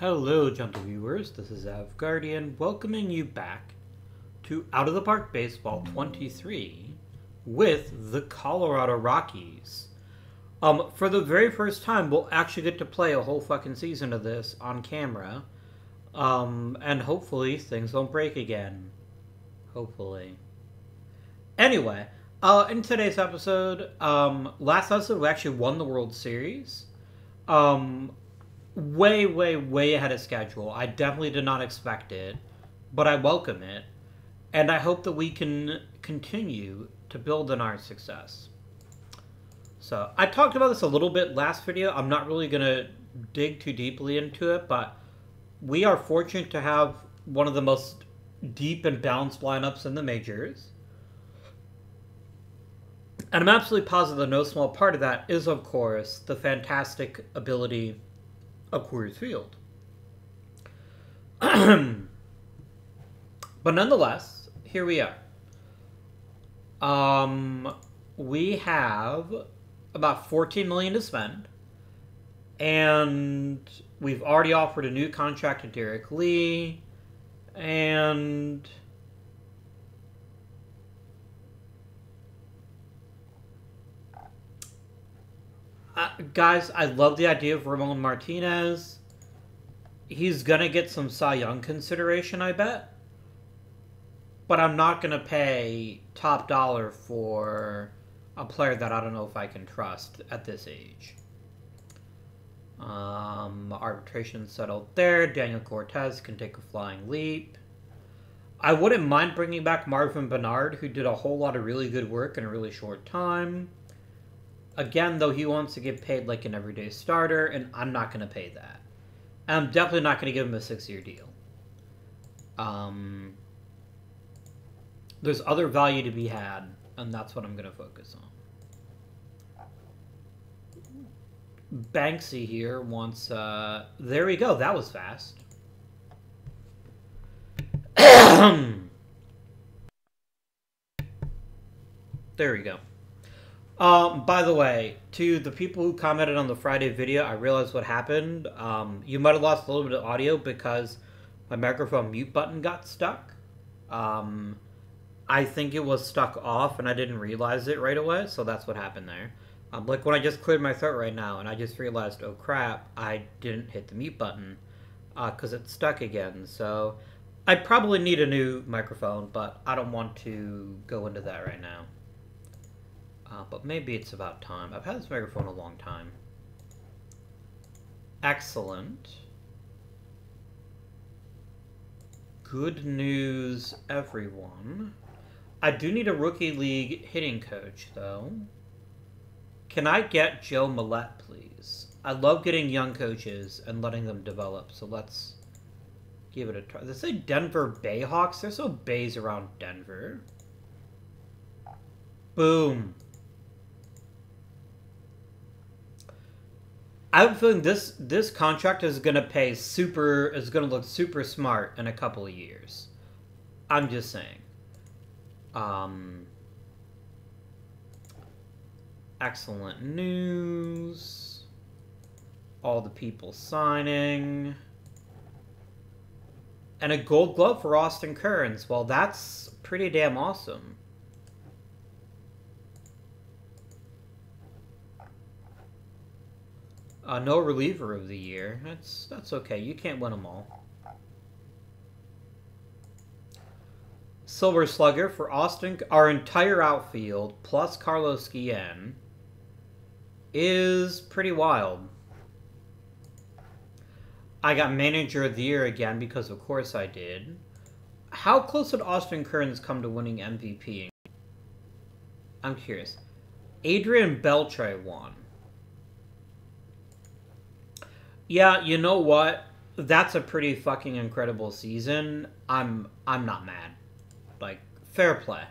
Hello, gentle viewers. This is Av Guardian welcoming you back to Out of the Park Baseball 23 with the Colorado Rockies. Um, for the very first time, we'll actually get to play a whole fucking season of this on camera. Um, and hopefully things don't break again. Hopefully. Anyway, uh, in today's episode, um, last episode we actually won the World Series. Um, way, way, way ahead of schedule. I definitely did not expect it, but I welcome it, and I hope that we can continue to build on our success. So I talked about this a little bit last video. I'm not really gonna dig too deeply into it, but we are fortunate to have one of the most deep and balanced lineups in the majors. And I'm absolutely positive that no small part of that is, of course, the fantastic ability of Coors Field. but nonetheless, here we are. Um, we have about 14 million to spend, and we've already offered a new contract to Derrek Lee, and Uh, guys, I love the idea of Ramon Martinez. He's gonna get some Cy Young consideration, I bet. But I'm not gonna pay top dollar for a player that I don't know if I can trust at this age. Um, arbitration settled there. Daniel Cortez can take a flying leap. I wouldn't mind bringing back Marvin Bernard, who did a whole lot of really good work in a really short time. Again, though, he wants to get paid like an everyday starter, and I'm not going to pay that. And I'm definitely not going to give him a six-year deal. Um, there's other value to be had, and that's what I'm going to focus on. Banksy here wants, uh, there we go, that was fast. there we go. Um, by the way, to the people who commented on the Friday video, I realized what happened. Um, you might have lost a little bit of audio because my microphone mute button got stuck. Um, I think it was stuck off and I didn't realize it right away, so that's what happened there. Um, like when I just cleared my throat right now and I just realized, oh crap, I didn't hit the mute button because uh, it's stuck again. So I probably need a new microphone, but I don't want to go into that right now. Uh, but maybe it's about time. I've had this microphone a long time. Excellent. Good news, everyone. I do need a Rookie League hitting coach, though. Can I get Joe Millette, please? I love getting young coaches and letting them develop, so let's give it a try. They say Denver Bayhawks. There's no bays around Denver. Boom. I have a feeling this this contract is gonna pay super is gonna look super smart in a couple of years. I'm just saying. Um excellent news. All the people signing. And a gold glove for Austin Kearns. Well, that's pretty damn awesome. Uh, no reliever of the year. That's that's okay. You can't win them all. Silver Slugger for Austin. Our entire outfield plus Carlos Guillen is pretty wild. I got Manager of the Year again because of course I did. How close did Austin Kearns come to winning MVP? I'm curious. Adrian Beltre won. Yeah, you know what? That's a pretty fucking incredible season. I'm I'm not mad. Like fair play.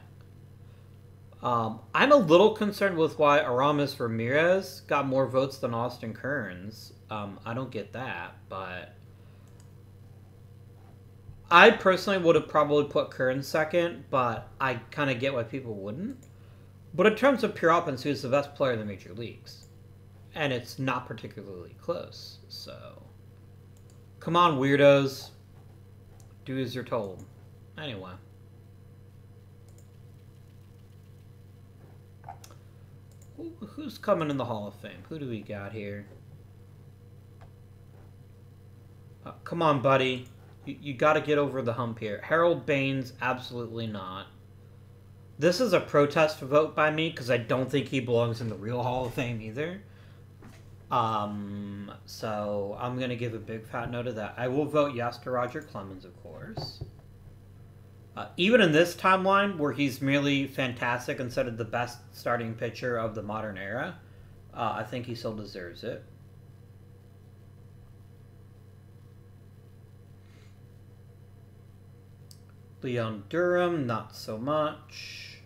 Um, I'm a little concerned with why Aramis Ramirez got more votes than Austin Kearns. Um, I don't get that, but I personally would have probably put Kearns second, but I kind of get why people wouldn't. But in terms of pure offense, he's the best player in the major leagues and it's not particularly close. So, Come on, weirdos. Do as you're told. Anyway. Who, who's coming in the Hall of Fame? Who do we got here? Uh, come on, buddy. You, you got to get over the hump here. Harold Baines, absolutely not. This is a protest vote by me because I don't think he belongs in the real Hall of Fame either. Um, so I'm going to give a big fat no to that. I will vote yes to Roger Clemens, of course. Uh, even in this timeline, where he's merely fantastic instead of the best starting pitcher of the modern era, uh, I think he still deserves it. Leon Durham, not so much.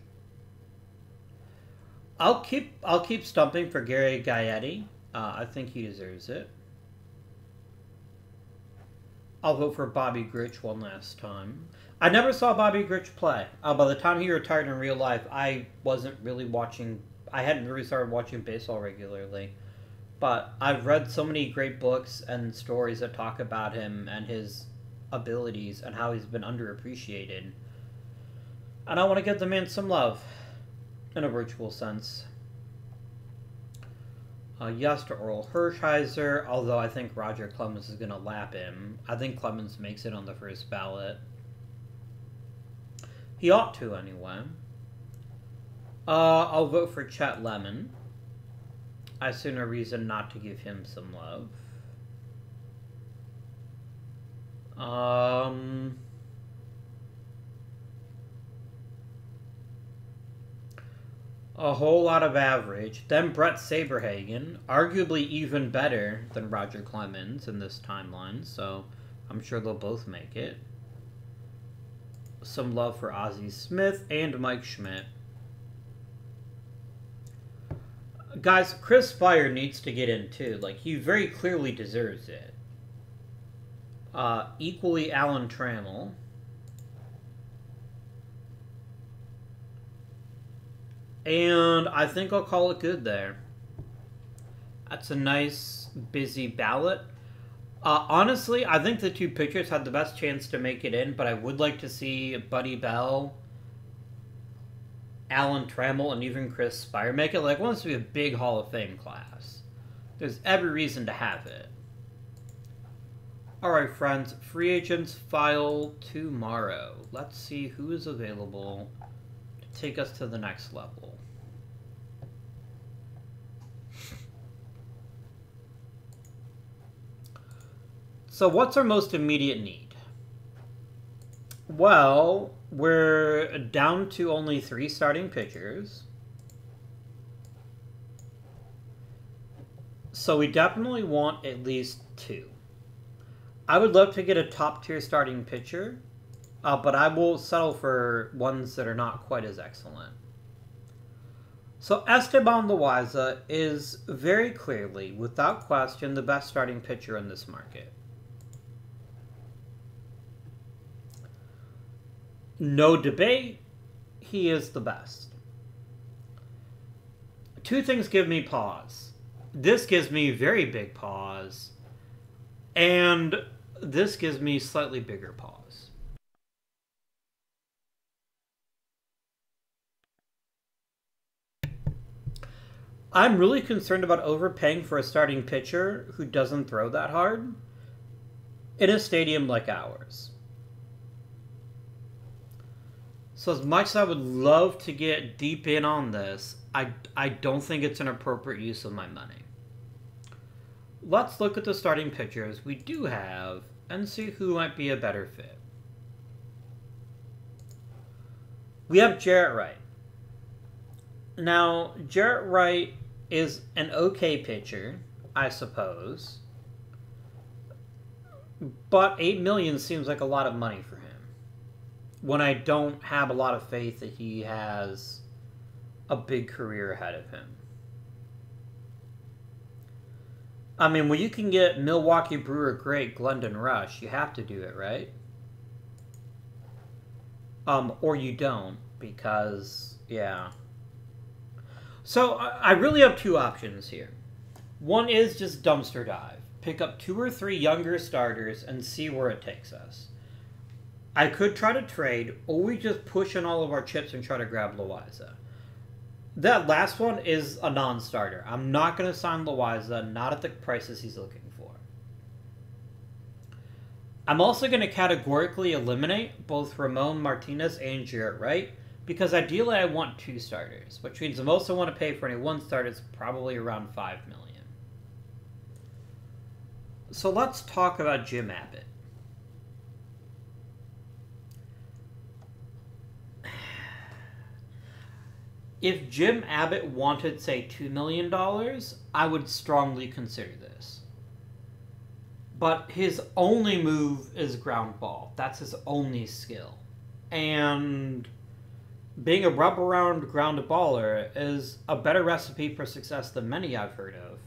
I'll keep I'll keep stumping for Gary Gaetti. Uh, I think he deserves it. I'll vote for Bobby Grich one last time. I never saw Bobby Grich play. Uh, by the time he retired in real life, I wasn't really watching. I hadn't really started watching baseball regularly. But I've read so many great books and stories that talk about him and his abilities and how he's been underappreciated. And I want to give the man some love in a virtual sense. Uh, yes to Orel Hershiser, although I think Roger Clemens is going to lap him. I think Clemens makes it on the first ballot. He ought to, anyway. Uh, I'll vote for Chet Lemon. I see no reason not to give him some love. Um, a whole lot of average. Then Bret Saberhagen, arguably even better than Roger Clemens in this timeline, so I'm sure they'll both make it. Some love for Ozzie Smith and Mike Schmidt. Guys, Chris Speier needs to get in too. Like, he very clearly deserves it. Uh, equally Alan Trammell. And I think I'll call it good there. That's a nice, busy ballot. Uh, honestly, I think the two pitchers had the best chance to make it in, but I would like to see Buddy Bell, Alan Trammell, and even Chris Speier make it. Like, wants to be a big Hall of Fame class. There's every reason to have it. Alright, friends, free agents file tomorrow. Let's see who is available take us to the next level. So, what's our most immediate need? Well, we're down to only three starting pitchers. So, we definitely want at least two. I would love to get a top tier starting pitcher, uh, but I will settle for ones that are not quite as excellent. So Esteban Loaiza is very clearly, without question, the best starting pitcher in this market. No debate, he is the best. Two things give me pause. This gives me very big pause. And this gives me slightly bigger pause. I'm really concerned about overpaying for a starting pitcher who doesn't throw that hard in a stadium like ours. So as much as I would love to get deep in on this, I, I don't think it's an appropriate use of my money. Let's look at the starting pitchers we do have and see who might be a better fit. We have Jaret Wright. Now, Jaret Wright is an okay pitcher, I suppose. But 8 million seems like a lot of money for him. When I don't have a lot of faith that he has a big career ahead of him. I mean, when you can get Milwaukee Brewer great Glendon Rusch, you have to do it, right? Um, or you don't, because, yeah. So, I really have two options here. One is just dumpster dive. pick up two or three younger starters, and see where it takes us. I could try to trade, or we just push in all of our chips and try to grab Loaiza. That last one is a non-starter. I'm not going to sign Loaiza, not at the prices he's looking for. I'm also going to categorically eliminate both Ramon Martinez and Jaret Wright, because ideally I want two starters, which means the most I want to pay for any one starter is probably around 5 million. So let's talk about Jim Abbott. If Jim Abbott wanted, say, $2 million, I would strongly consider this. But his only move is ground ball. That's his only skill. And being a rub around ground baller is a better recipe for success than many I've heard of.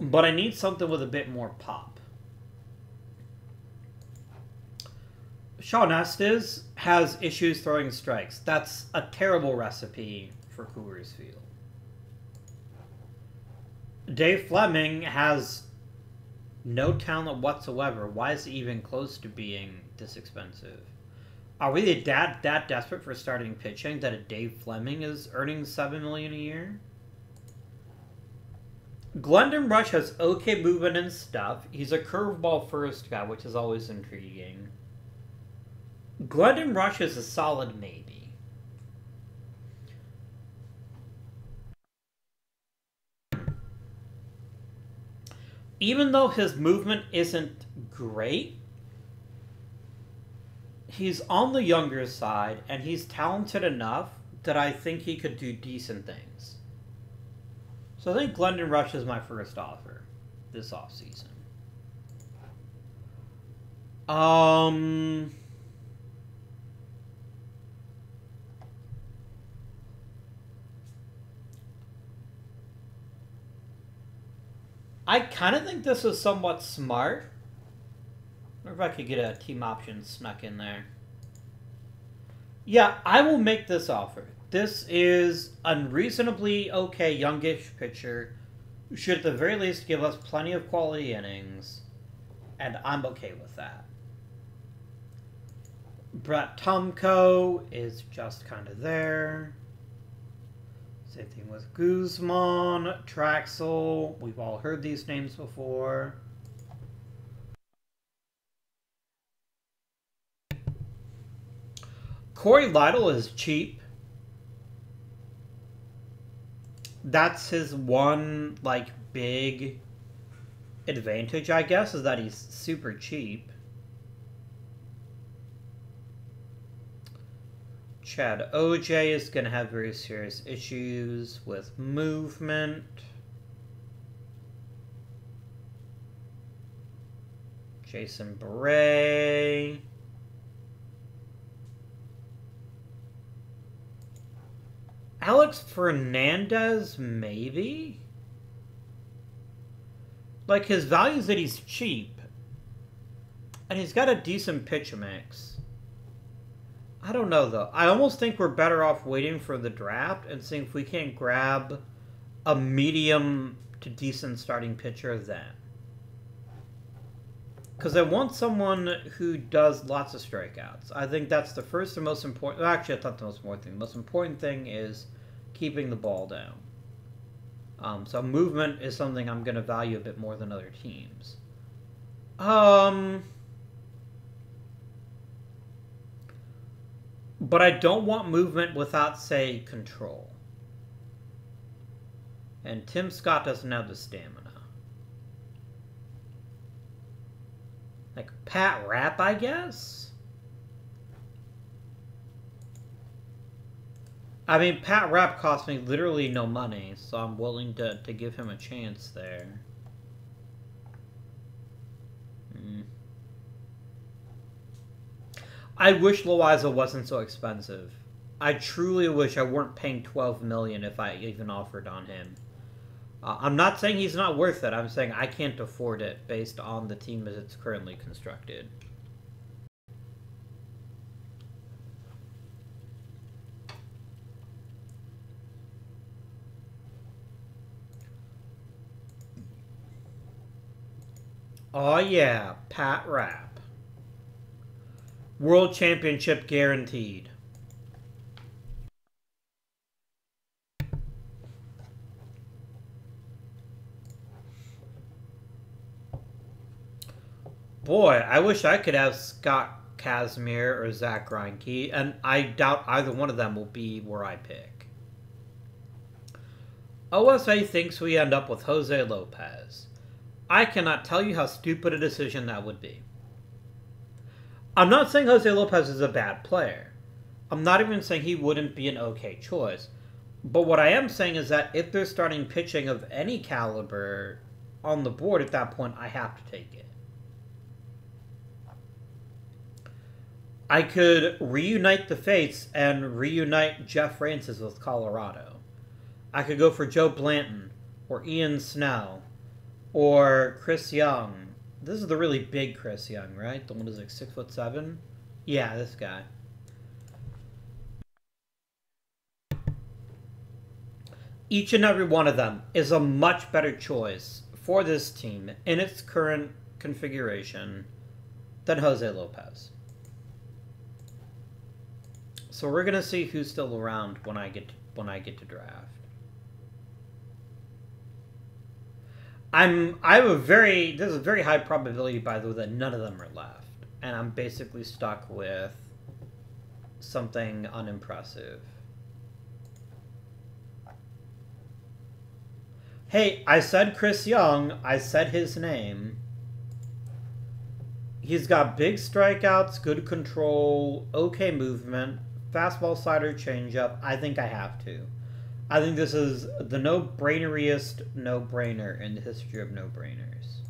But I need something with a bit more pop. Shawn Estes has issues throwing strikes. That's a terrible recipe for Coors Field. Dave Fleming has no talent whatsoever. Why is he even close to being this expensive? Are we that that desperate for starting pitching that a Dave Fleming is earning seven million a year? Glendon Rusch has okay movement and stuff. He's a curveball first guy, which is always intriguing. Glendon Rusch is a solid maybe. Even though his movement isn't great, he's on the younger side and he's talented enough that I think he could do decent things. So I think Glendon Rusch is my first offer this offseason. Um I kind of think this is somewhat smart. Or if I could get a team option snuck in there. Yeah, I will make this offer. This is unreasonably okay youngish pitcher should at the very least give us plenty of quality innings, and I'm okay with that. Brett Tomko is just kind of there. Same thing with Guzman, Trachsel. We've all heard these names before. Cory Lidle is cheap. That's his one, like, big advantage, I guess, is that he's super cheap. Chad Ogea is going to have very serious issues with movement. Jason Bray. Alex Fernandez, maybe? Like, his value is that he's cheap. And he's got a decent pitch mix. I don't know though. I almost think we're better off waiting for the draft and seeing if we can't grab a medium to decent starting pitcher then. Because I want someone who does lots of strikeouts. I think that's the first and most important. Actually, I thought the most important thing. The most important thing is keeping the ball down. Um, so movement is something I'm going to value a bit more than other teams. Um. But I don't want movement without, say, control. And Tim Scott doesn't have the stamina. Like Pat Rapp, I guess? I mean, Pat Rapp cost me literally no money, so I'm willing to, to give him a chance there. Hmm. I wish Loaiza wasn't so expensive. I truly wish I weren't paying 12 million if I even offered on him. Uh, I'm not saying he's not worth it. I'm saying I can't afford it based on the team as it's currently constructed. Oh yeah, Pat Rapp. World Championship guaranteed. Boy, I wish I could have Scott Kazmir or Zack Greinke, and I doubt either one of them will be where I pick. OSA thinks we end up with Jose Lopez. I cannot tell you how stupid a decision that would be. I'm not saying Jose Lopez is a bad player. I'm not even saying he wouldn't be an okay choice. But what I am saying is that if they're starting pitching of any caliber on the board at that point, I have to take it. I could reunite the fates and reunite Jeff Francis with Colorado. I could go for Joe Blanton or Ian Snell or Chris Young. This is the really big Chris Young, right? The one who's like six foot seven. Yeah, this guy. Each and every one of them is a much better choice for this team in its current configuration than Jose Lopez. So we're gonna see who's still around when I get to, when I get to draft. I'm I have a very there's a very high probability by the way that none of them are left, and I'm basically stuck with something unimpressive. Hey, I said Chris Young. I said his name. He's got big strikeouts, good control, okay movement, fastball slider changeup. I think I have to. I think this is the no-braineriest no-brainer in the history of no-brainers.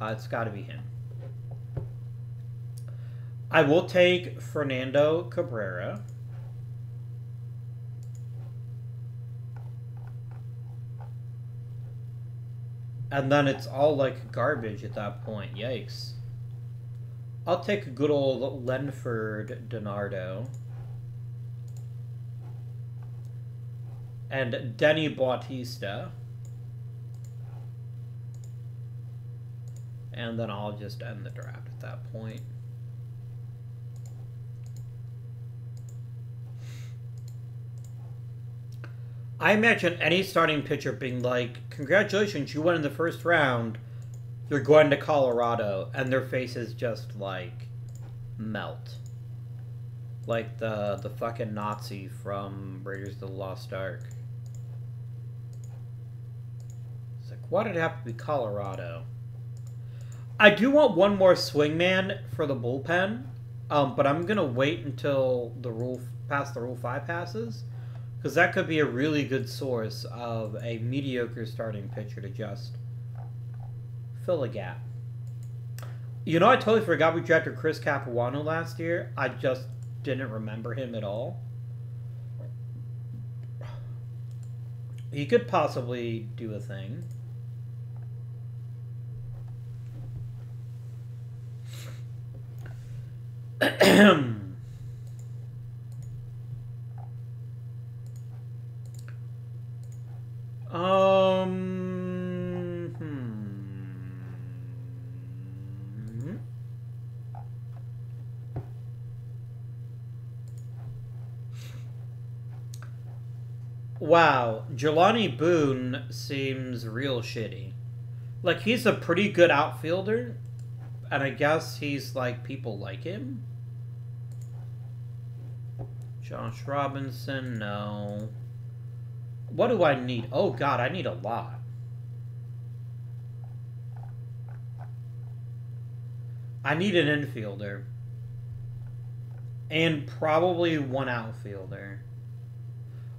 Uh, it's got to be him. I will take Fernando Cabrera. And then it's all like garbage at that point. Yikes. I'll take good old Lenford Donardo. And Denny Bautista. And then I'll just end the draft at that point. I imagine any starting pitcher being like, congratulations, you won in the first round they're going to Colorado, and their faces just like melt, like the the fucking Nazi from Raiders of the Lost Ark. It's like, why did it have to be Colorado? I do want one more swingman for the bullpen, um, but I'm gonna wait until the rule past the rule five passes, because that could be a really good source of a mediocre starting pitcher to just fill a gap. You know, I totally forgot we drafted Chris Capuano last year. I just didn't remember him at all. He could possibly do a thing. um Wow, Jelani Boone seems real shitty. Like, he's a pretty good outfielder, and I guess he's like, people like him. Josh Robinson, no. What do I need? Oh, God, I need a lot. I need an infielder. And probably one outfielder.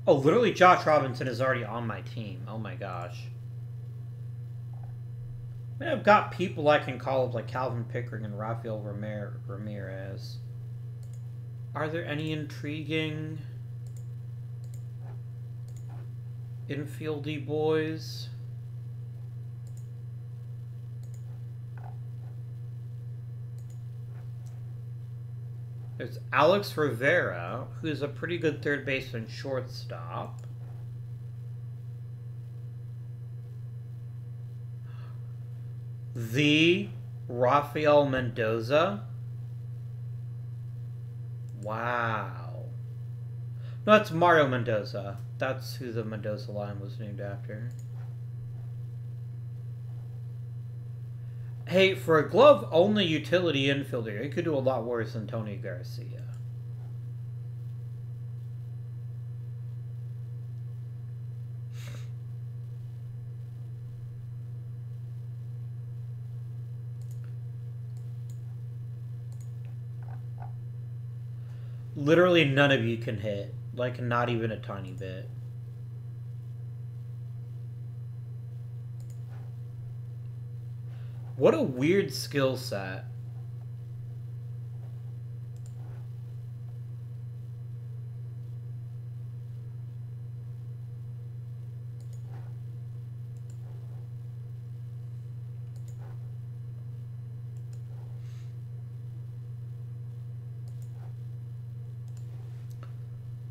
Oh, literally, Josh Robinson is already on my team. Oh my gosh. I mean, I've got people I can call up like Calvin Pickering and Rafael Ramirez. Are there any intriguing infieldy boys? There's Alex Rivera, who's a pretty good third baseman shortstop. The Rafael Mendoza. Wow. No, that's Mario Mendoza. That's who the Mendoza line was named after. Hey, for a glove only utility infielder, he could do a lot worse than Tony Garcia. Literally none of you can hit. Like, not even a tiny bit. What a weird skill set.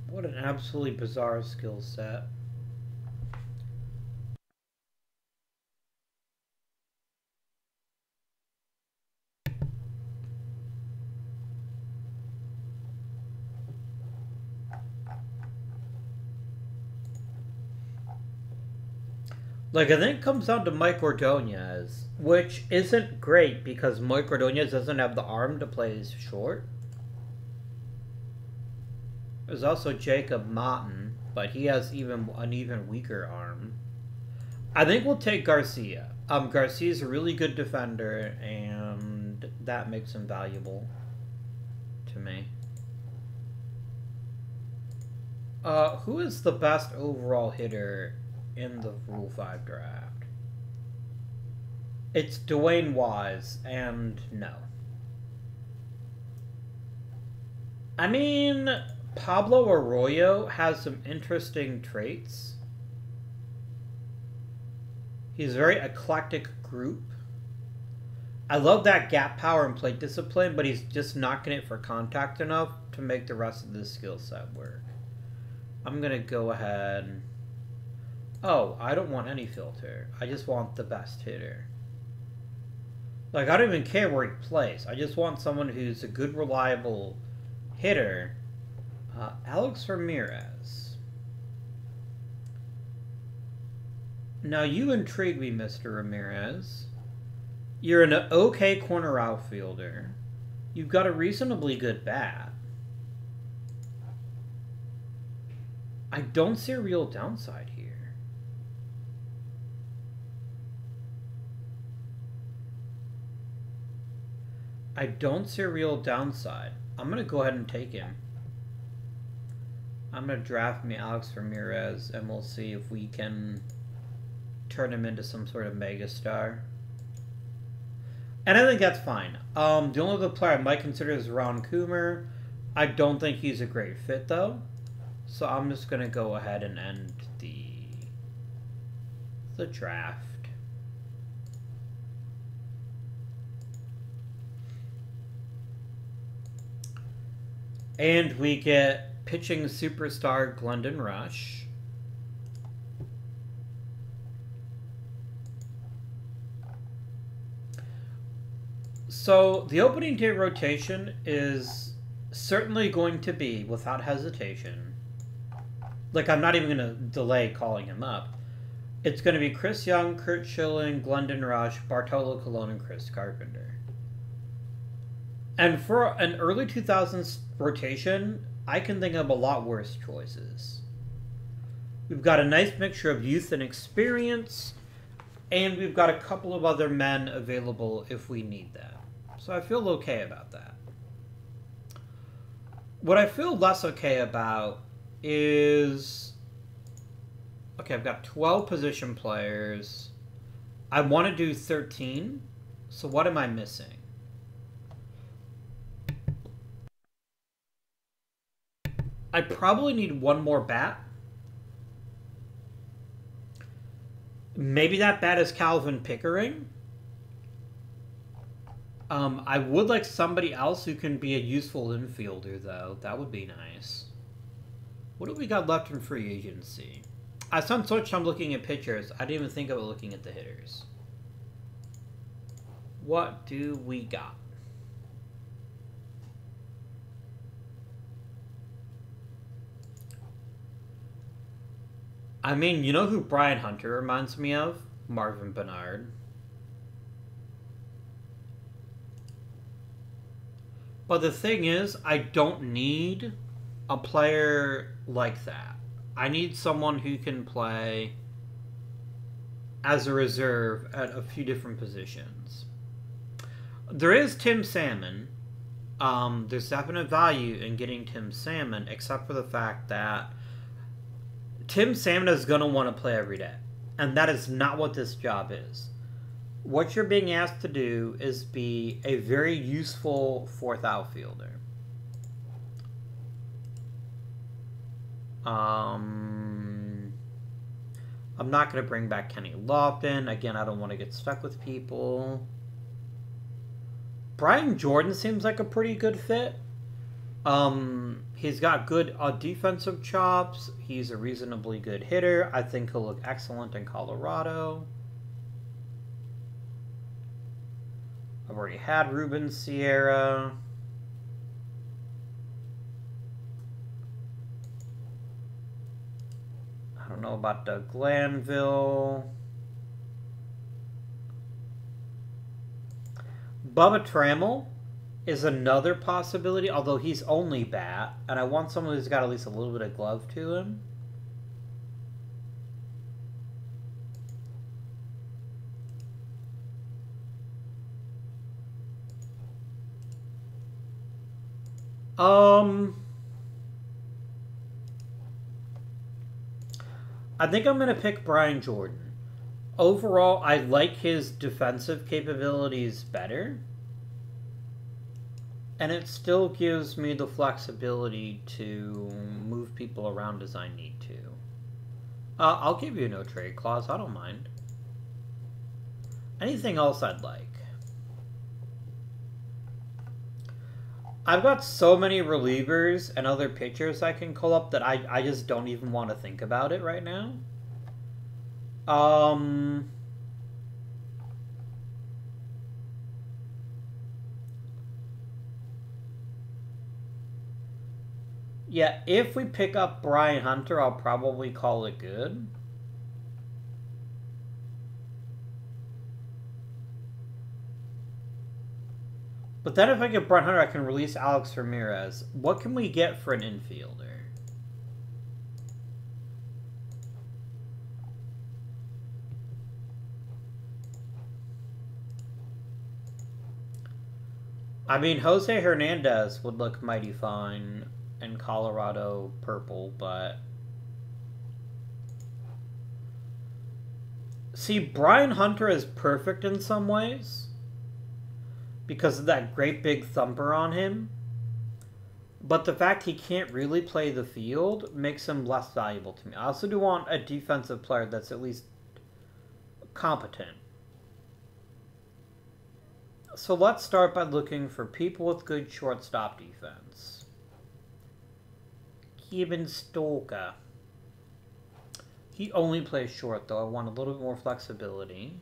What an absolutely bizarre skill set. Like, I think it comes down to Mike Ordonez, which isn't great because Mike Ordonez doesn't have the arm to play short. There's also Jacob Martin, but he has even an even weaker arm. I think we'll take Garcia. Um, Garcia's a really good defender, and that makes him valuable to me. Uh, who is the best overall hitter in the Rule 5 draft? It's Dewayne Wise, and no. I mean, Pablo Arroyo has some interesting traits. He's a very eclectic group. I love that gap power and plate discipline, but he's just not it for contact enough to make the rest of the skill set work. I'm going to go ahead. Oh, I don't want any filter. I just want the best hitter. Like, I don't even care where he plays. I just want someone who's a good, reliable hitter uh, Alex Ramirez. Now you intrigue me, Mr. Ramirez. You're an okay corner outfielder. You've got a reasonably good bat. I don't see a real downside here. I don't see a real downside. I'm going to go ahead and take him. I'm going to draft me Alex Ramirez, and we'll see if we can turn him into some sort of megastar. And I think that's fine. Um, the only other player I might consider is Ron Coomer. I don't think he's a great fit, though. So I'm just going to go ahead and end the, the draft. And we get pitching superstar Glendon Rusch. So the opening day rotation is certainly going to be, without hesitation, like I'm not even going to delay calling him up. It's going to be Chris Young, Curt Schilling, Glendon Rush, Bartolo Colon, and Chris Carpenter. And for an early 2000s rotation, I can think of a lot worse choices. We've got a nice mixture of youth and experience, and we've got a couple of other men available if we need them. So I feel okay about that. What I feel less okay about is okay, I've got 12 position players. I want to do 13. So what am I missing? I probably need one more bat. Maybe that bat is Calvin Pickering. Um, I would like somebody else who can be a useful infielder, though. That would be nice. What do we got left in free agency? As some switch, I'm looking at pitchers. I didn't even think about looking at the hitters. what do we got? I mean, you know who Brian Hunter reminds me of? Marvin Bernard. But the thing is, I don't need a player like that. I need someone who can play as a reserve at a few different positions. There is Tim Salmon. Um, there's definite value in getting Tim Salmon, except for the fact that Tim Salmon is going to want to play every day. And that is not what this job is. What you're being asked to do is be a very useful fourth outfielder. Um, I'm not going to bring back Kenny Lofton. Again, I don't want to get stuck with people. Brian Jordan seems like a pretty good fit. Um, he's got good uh, defensive chops. He's a reasonably good hitter. I think he'll look excellent in Colorado. I've already had Ruben Sierra. I don't know about Doug Glanville. Bubba Trammell is another possibility, although he's only bat, and I want someone who's got at least a little bit of glove to him. Um, I think I'm going to pick Brian Jordan. Overall, I like his defensive capabilities better. And it still gives me the flexibility to move people around as I need to. Uh, I'll give you no trade clause. I don't mind. Anything else I'd like? I've got so many relievers and other pitchers I can call up that I, I just don't even want to think about it right now. Um... Yeah, if we pick up Brian Hunter, I'll probably call it good. But then if I get Brian Hunter, I can release Alex Ramirez. What can we get for an infielder? I mean, Jose Hernandez would look mighty fine and Colorado purple, but see, Brian Hunter is perfect in some ways because of that great big thumper on him. But the fact he can't really play the field makes him less valuable to me. I also do want a defensive player that's at least competent. So let's start by looking for people with good shortstop defense. Kevin Stocker. He only plays short, though. I want a little bit more flexibility.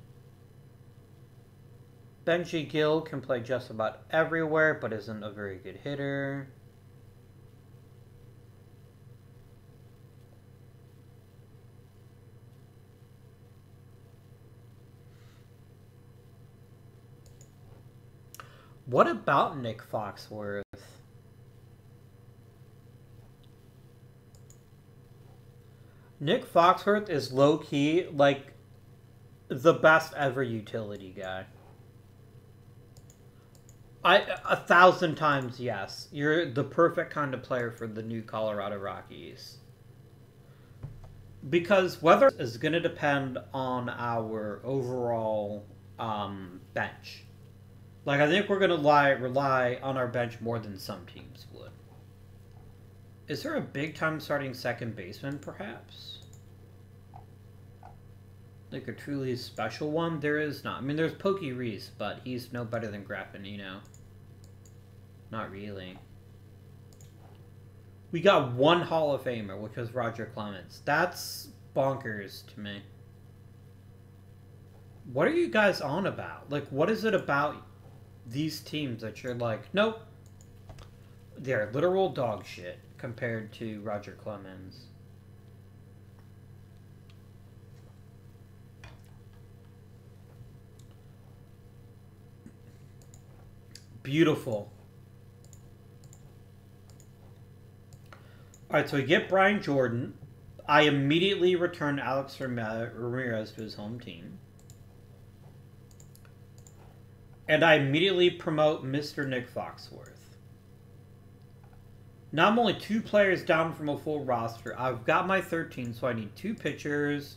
Benji Gil can play just about everywhere, but isn't a very good hitter. What about Nick Foxworth? Nick Foxworth is low key like the best ever utility guy. I a thousand times yes. You're the perfect kind of player for the new Colorado Rockies. Because weather is going to depend on our overall um, bench. Like I think we're going to rely rely on our bench more than some teams would. Is there a big time starting second baseman, perhaps? Like a truly special one, there is not. I mean, there's Pokey Reese, but he's no better than Grappin, you know. Not really. We got one Hall of Famer, which was Roger Clemens. That's bonkers to me. What are you guys on about? Like, what is it about these teams that you're like, nope, they're literal dog shit compared to Roger Clemens? Beautiful. All right, so we get Brian Jordan. I immediately return Alex Ramirez to his home team. And I immediately promote Mr. Nick Foxworth. Now I'm only two players down from a full roster. I've got my 13, so I need two pitchers.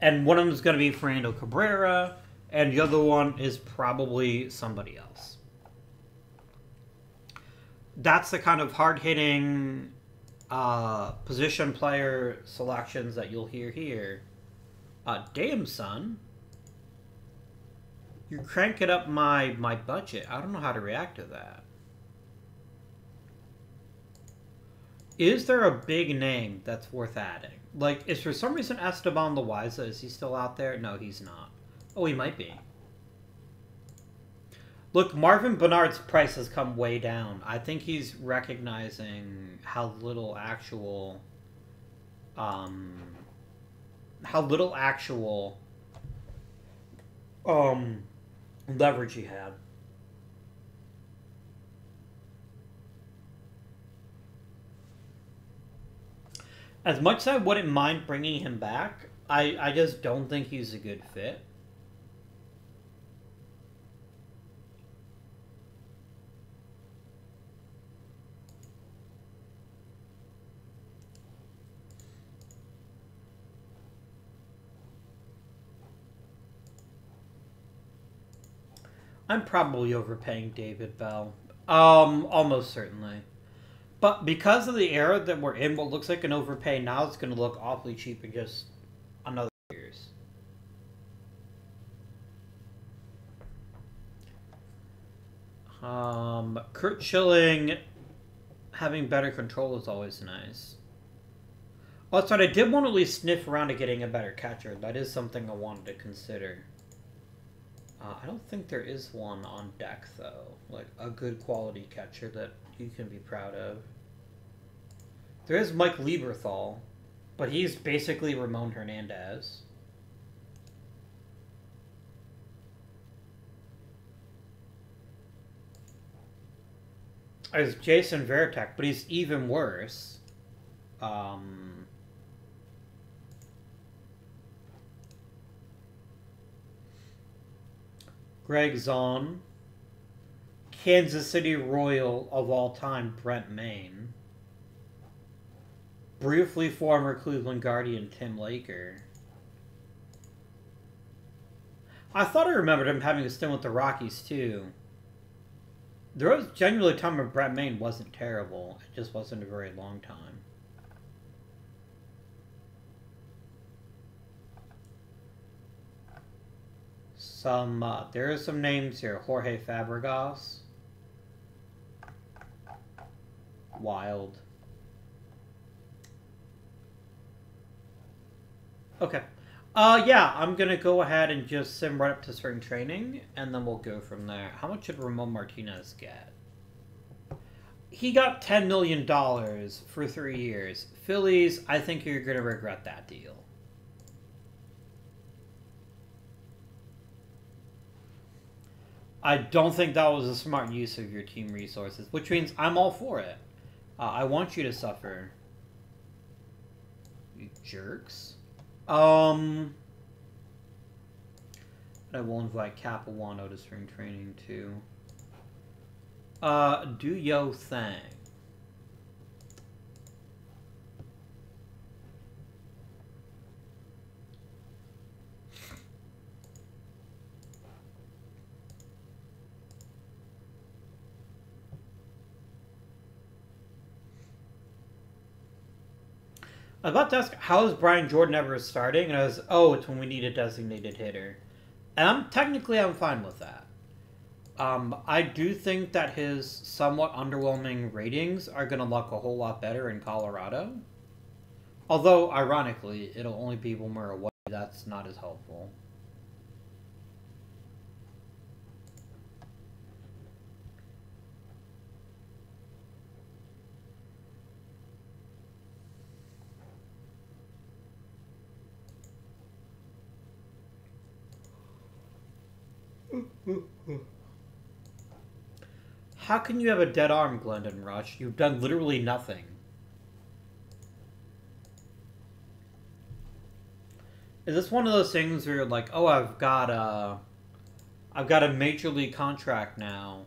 And one of them is going to be Fernando Cabrera, and the other one is probably somebody else. That's the kind of hard hitting uh, position player selections that you'll hear here. Uh, damn, son. You're cranking up my, my budget. I don't know how to react to that. Is there a big name that's worth adding? Like, is for some reason Esteban Loaiza, is he still out there? No, he's not. Oh, he might be. Look, Marvin Benard's price has come way down. I think he's recognizing how little actual, um, how little actual, um, leverage he had. As much as I wouldn't mind bringing him back, I, I just don't think he's a good fit. I'm probably overpaying David Bell. Um, almost certainly. But because of the era that we're in, what looks like an overpay now is going to look awfully cheap in just another years. Um, Curt Schilling having better control is always nice. Also, I did want to at least sniff around to getting a better catcher. That is something I wanted to consider. Uh, I don't think there is one on deck, though. Like, a good quality catcher that you can be proud of. There is Mike Lieberthal, but he's basically Ramon Hernandez. There's Jason Varitek, but he's even worse. Um... Greg Zaun, Kansas City Royal of all time, Brent Mayne, briefly former Cleveland Guardian Tim Laker. I thought I remembered him having a stint with the Rockies too. There was genuinely a time when Brent Mayne wasn't terrible. It just wasn't a very long time. Some uh, there are some names here. Jorge Fabregas. Wild. Okay. Uh, yeah, I'm going to go ahead and just send right up to spring training, and then we'll go from there. How much did Ramon Martinez get? He got $10 million for three years. Phillies, I think you're going to regret that deal. I don't think that was a smart use of your team resources, which means I'm all for it. Uh, I want you to suffer. You jerks. Um, I will invite Capuano to spring training too. Uh, do yo thing. I was about to ask, how is Brian Jordan ever starting? And I was, oh, it's when we need a designated hitter. And I'm technically I'm fine with that. Um, I do think that his somewhat underwhelming ratings are going to look a whole lot better in Colorado. Although, ironically, it'll only be when away. That's not as helpful. How can you have a dead arm, Glendon Rusch? You've done literally nothing. Is this one of those things where you're like, oh, I've got a, I've got a major league contract now.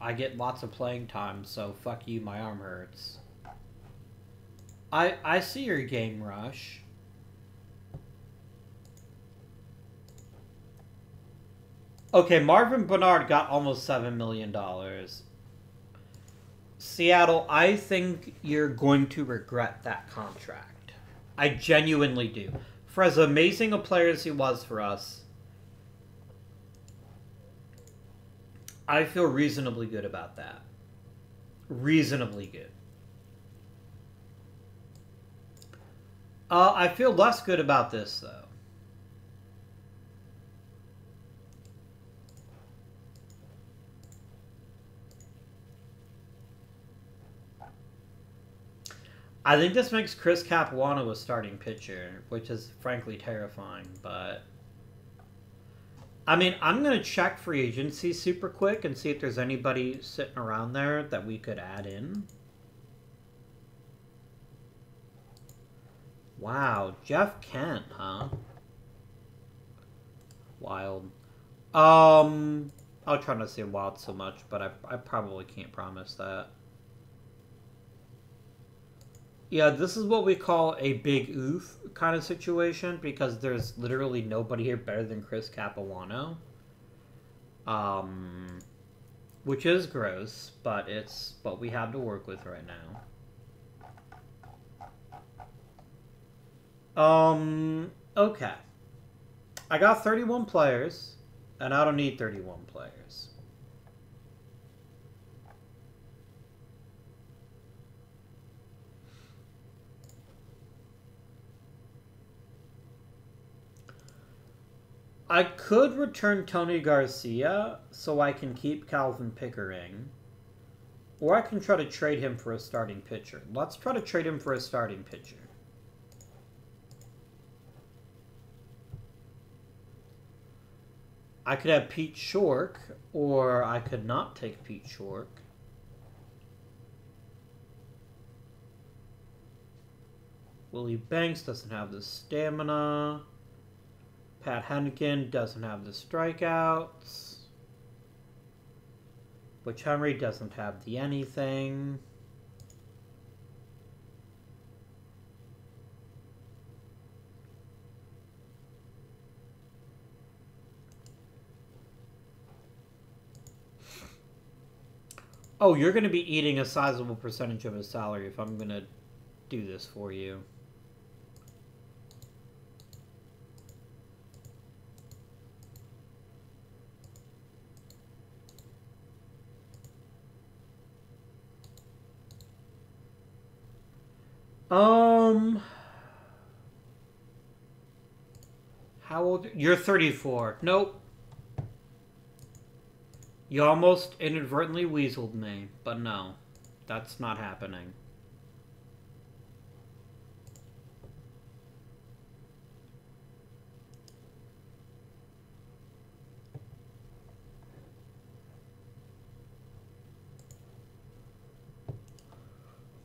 I get lots of playing time, so fuck you, my arm hurts. I I see your game, Rusch. Okay, Marvin Benard got almost $7 million. Seattle, I think you're going to regret that contract. I genuinely do for as amazing a player as he was for us, I feel reasonably good about that. Reasonably good. Uh, I feel less good about this, though. I think this makes Chris Capuano a starting pitcher, which is frankly terrifying, but I mean, I'm going to check free agency super quick and see if there's anybody sitting around there that we could add in. Wow, Jeff Kent, huh? Wild. Um, I'll try not to say wild so much, but I, I probably can't promise that. Yeah, this is what we call a big oof kind of situation because there's literally nobody here better than Chris Capuano. Um, which is gross, but it's what we have to work with right now. Um, okay. I got 31 players, and I don't need 31 players. I could return Tony Garcia so I can keep Calvin Pickering. Or I can try to trade him for a starting pitcher. Let's try to trade him for a starting pitcher. I could have Pete Schourek, or I could not take Pete Schourek. Willie Banks doesn't have the stamina. Pat Hentgen doesn't have the strikeouts. Which Henry doesn't have the anything. Oh, you're going to be eating a sizable percentage of his salary if I'm going to do this for you. Um. How old? You're 34. Nope. You almost inadvertently weaseled me, but no. That's not happening.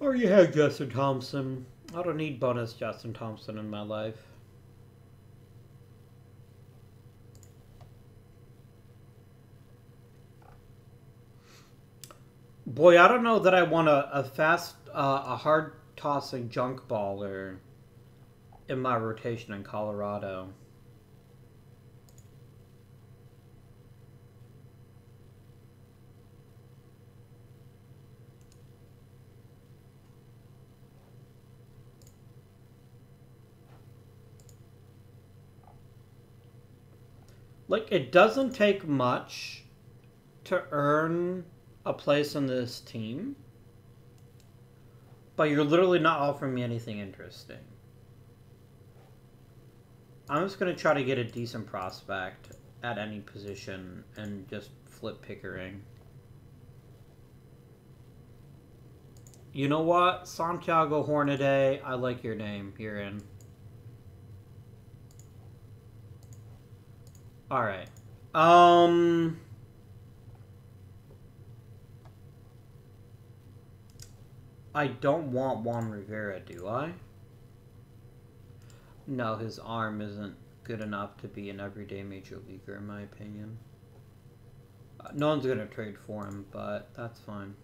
Or you have Justin Thompson. I don't need bonus Justin Thompson in my life. Boy, I don't know that I want a, a fast, uh, a hard tossing junk baller in my rotation in Colorado. Like, it doesn't take much to earn a place on this team, but you're literally not offering me anything interesting. I'm just going to try to get a decent prospect at any position and just flip Pickering. You know what? Santiago Hornaday, I like your name. You're in. Alright. Um. I don't want Juan Rivera, do I? No, his arm isn't good enough to be an everyday major leaguer, in my opinion. Uh, no one's going to trade for him, but that's fine.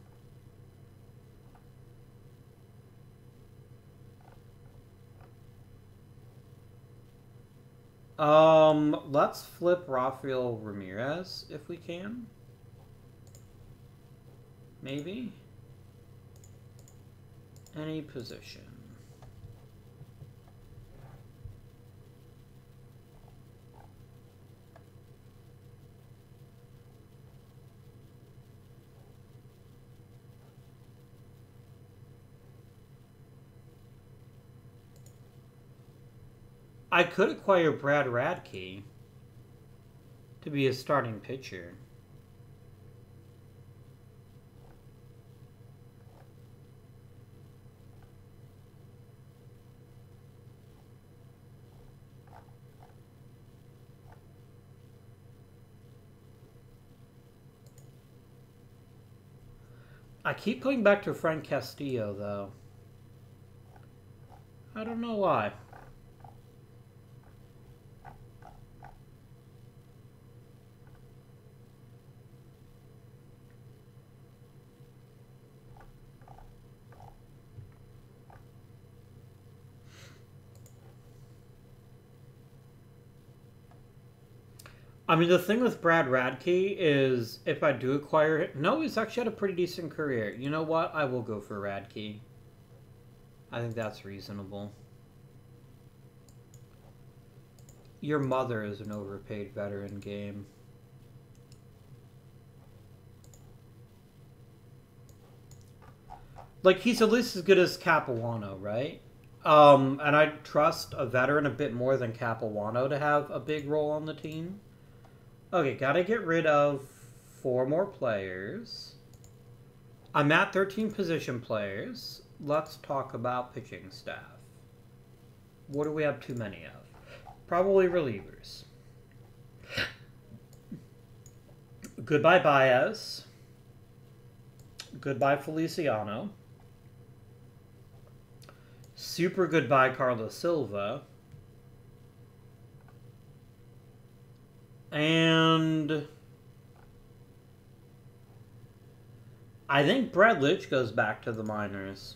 Um, let's flip Rafael Ramirez if we can. Maybe. Any position. I could acquire Brad Radke to be a starting pitcher. I keep going back to Frank Castillo, though. I don't know why. I mean, the thing with Brad Radke is if I do acquire it, no, he's actually had a pretty decent career. You know what? I will go for Radke. I think that's reasonable. Your mother is an overpaid veteran game. Like, he's at least as good as Capuano, right? Um, and I trust a veteran a bit more than Capuano to have a big role on the team. Okay, gotta get rid of four more players. I'm at 13 position players. Let's talk about pitching staff. What do we have too many of? Probably relievers. Goodbye Baez. Goodbye Feliciano. Super goodbye Carlos Silva. And I think Brad Lidge goes back to the minors.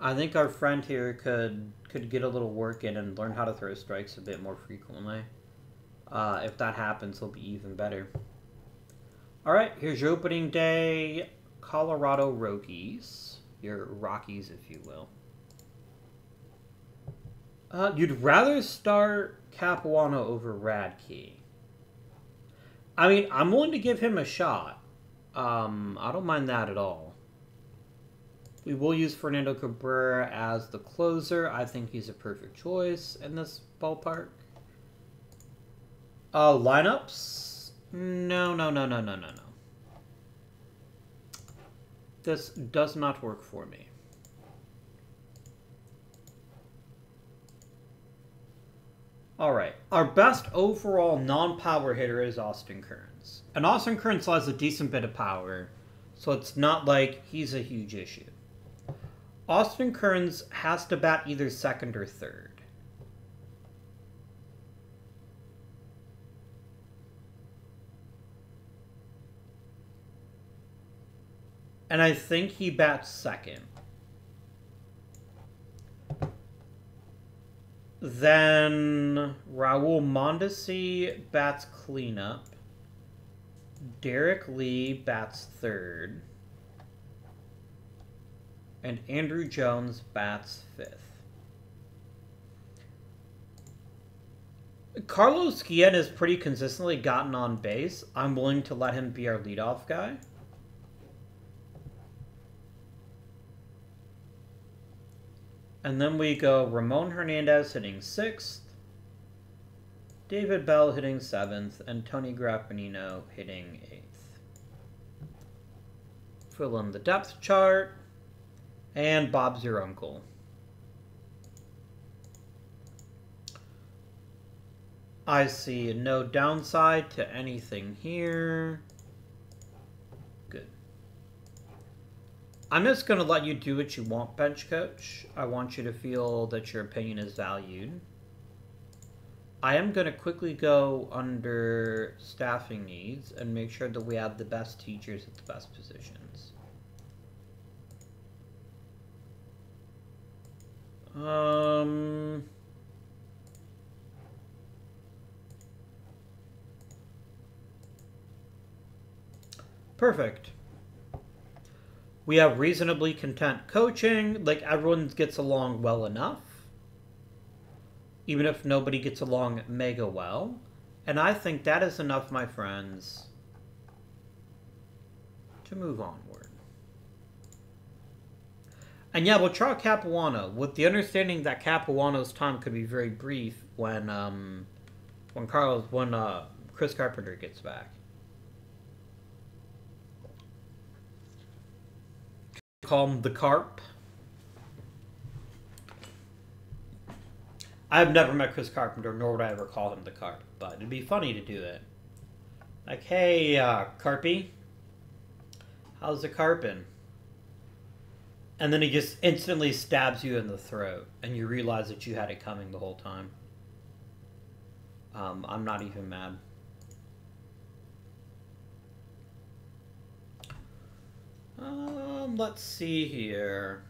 I think our friend here could could get a little work in and learn how to throw strikes a bit more frequently. Uh, if that happens, he'll be even better. All right, here's your opening day Colorado Rockies. Your Rockies, if you will. Uh, you'd rather start Capuano over Radke. I mean, I'm willing to give him a shot. Um, I don't mind that at all. We will use Fernando Cabrera as the closer. I think he's a perfect choice in this ballpark. Uh, lineups? No, no, no, no, no, no, no. This does not work for me. All right. Our best overall non-power hitter is Austin Kearns. And Austin Kearns has a decent bit of power, so it's not like he's a huge issue. Austin Kearns has to bat either second or third. And I think he bats second. Then Raul Mondesi bats cleanup. Derrek Lee bats third. And Andruw Jones bats fifth. Carlos Guillen has pretty consistently gotten on base. I'm willing to let him be our leadoff guy. And then we go Ramon Hernandez hitting sixth, David Bell hitting seventh, and Tony Graffanino hitting eighth. Fill in the depth chart, and Bob's your uncle. I see no downside to anything here. Good. I'm just going to let you do what you want, bench coach. I want you to feel that your opinion is valued. I am going to quickly go under staffing needs and make sure that we have the best teachers at the best positions. Um... Perfect. We have reasonably content coaching. Like, everyone gets along well enough. Even if nobody gets along mega well. And I think that is enough, my friends, to move onward. And yeah, we'll try Capuano, with the understanding that Capuano's time could be very brief when, um, when Carlos, when, uh, Chris Carpenter gets back. Call him the carp. I've never met Chris Carpenter, nor would I ever call him the carp, but it'd be funny to do it. Like, hey, uh, Carpy, how's the carpin? And then he just instantly stabs you in the throat, and you realize that you had it coming the whole time. Um, I'm not even mad. Um, let's see here.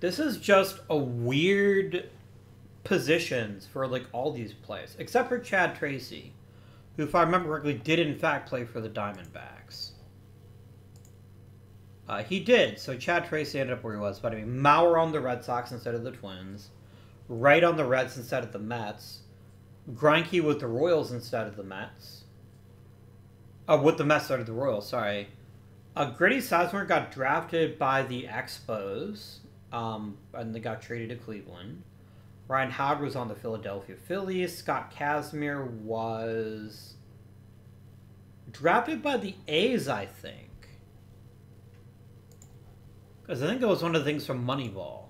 This is just a weird positions for like all these plays, except for Chad Tracy, who, if I remember correctly, did in fact play for the Diamondbacks. Uh, he did. So Chad Tracy ended up where he was. But I mean, Mauer on the Red Sox instead of the Twins, Wright on the Reds instead of the Mets, Greinke with the Royals instead of the Mets. Uh, with the Mets instead of the Royals. Sorry. Uh, Grady Sizemore got drafted by the Expos, um, and they got traded to Cleveland. Ryan Howard was on the Philadelphia Phillies. Scott Kazmir was drafted by the A's, I think. Because I think it was one of the things from Moneyball.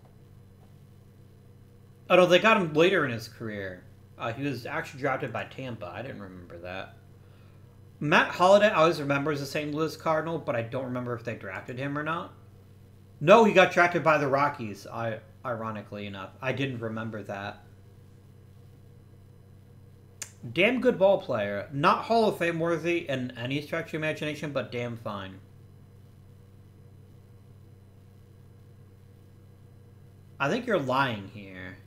Oh, no, they got him later in his career. Uh, he was actually drafted by Tampa. I didn't remember that. Matt Holliday I always remember as a St. Louis Cardinal, but I don't remember if they drafted him or not. No, he got drafted by the Rockies. I ironically enough, I didn't remember that. Damn good ball player. Not Hall of Fame worthy in any stretch of imagination, but damn fine. I think you're lying here.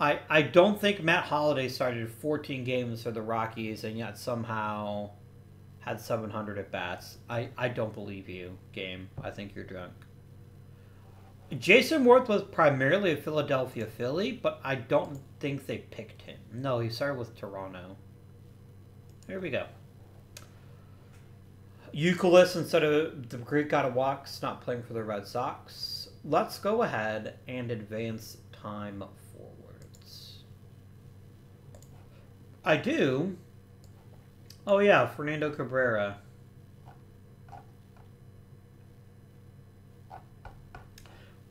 I I don't think Matt Holliday started 14 games for the Rockies and yet somehow had 700 at bats. I I don't believe you, game. I think you're drunk. Jayson Werth was primarily a Philadelphia Philly, but I don't think they picked him. No, he started with Toronto. Here we go. Youkilis instead of the Greek God of Walks not playing for the Red Sox. Let's go ahead and advance time I do. Oh yeah, Fernando Cabrera.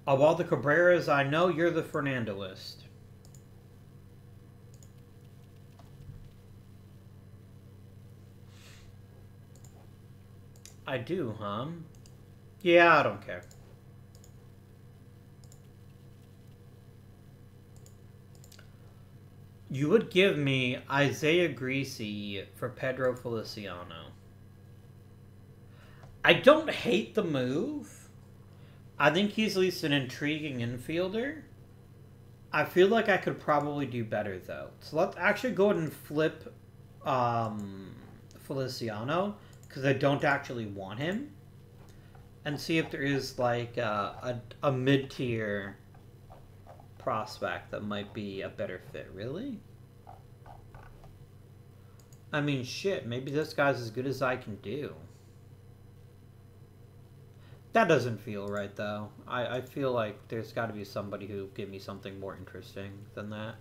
Of all the Cabreras I know, you're the Fernandoist. I do, huh? Yeah, I don't care. You would give me Isaiah Greasy for Pedro Feliciano. I don't hate the move. I think he's at least an intriguing infielder. I feel like I could probably do better though. So let's actually go ahead and flip um, Feliciano because I don't actually want him, and see if there is like a, a, a mid tier prospect that might be a better fit. Really? I mean, shit, maybe this guy's as good as I can do. That doesn't feel right, though. I, I feel like there's got to be somebody who give me something more interesting than that.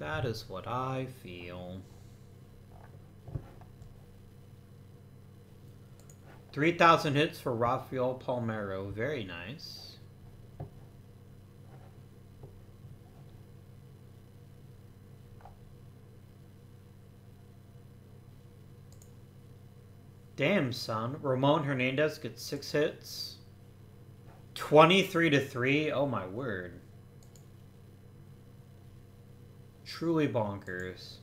That is what I feel. 3,000 hits for Rafael Palmeiro. Very nice. Damn, son. Ramon Hernandez gets six hits. 23 to 3. Oh, my word. Truly bonkers.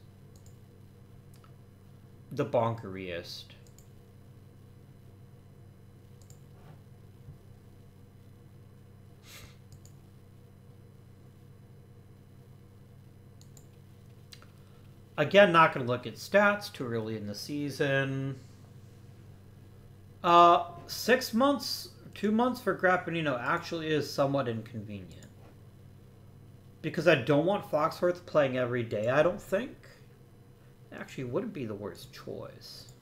The bonkeriest. Again, not going to look at stats too early in the season. Uh, six months, two months for Graffanino actually is somewhat inconvenient. Because I don't want Foxworth playing every day, I don't think. Actually, wouldn't be the worst choice.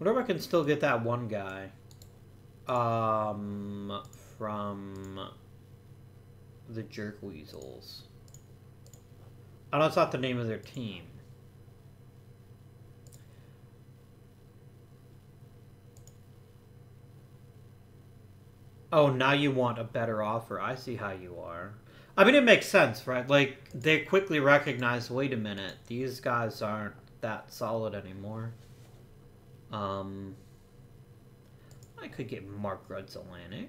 wonder if I can still get that one guy. Um, from the Jerk Weasels. I know it's not the name of their team. Oh, now you want a better offer. I see how you are. I mean, it makes sense, right? Like, they quickly recognize, wait a minute, these guys aren't that solid anymore. Um, I could get Mark Grudzielanek.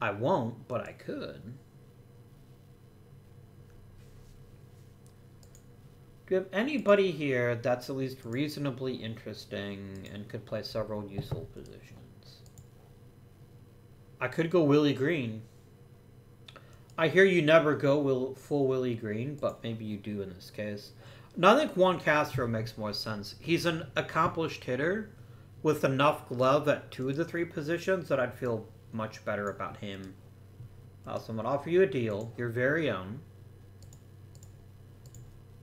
I won't, but I could. Do you have anybody here that's at least reasonably interesting and could play several useful positions? I could go Willie Green. I hear you never go will, full Willie Green, but maybe you do in this case. No, I think Juan Castro makes more sense. He's an accomplished hitter with enough glove at two of the three positions that I'd feel much better about him. Uh, so I'm going to offer you a deal, your very own.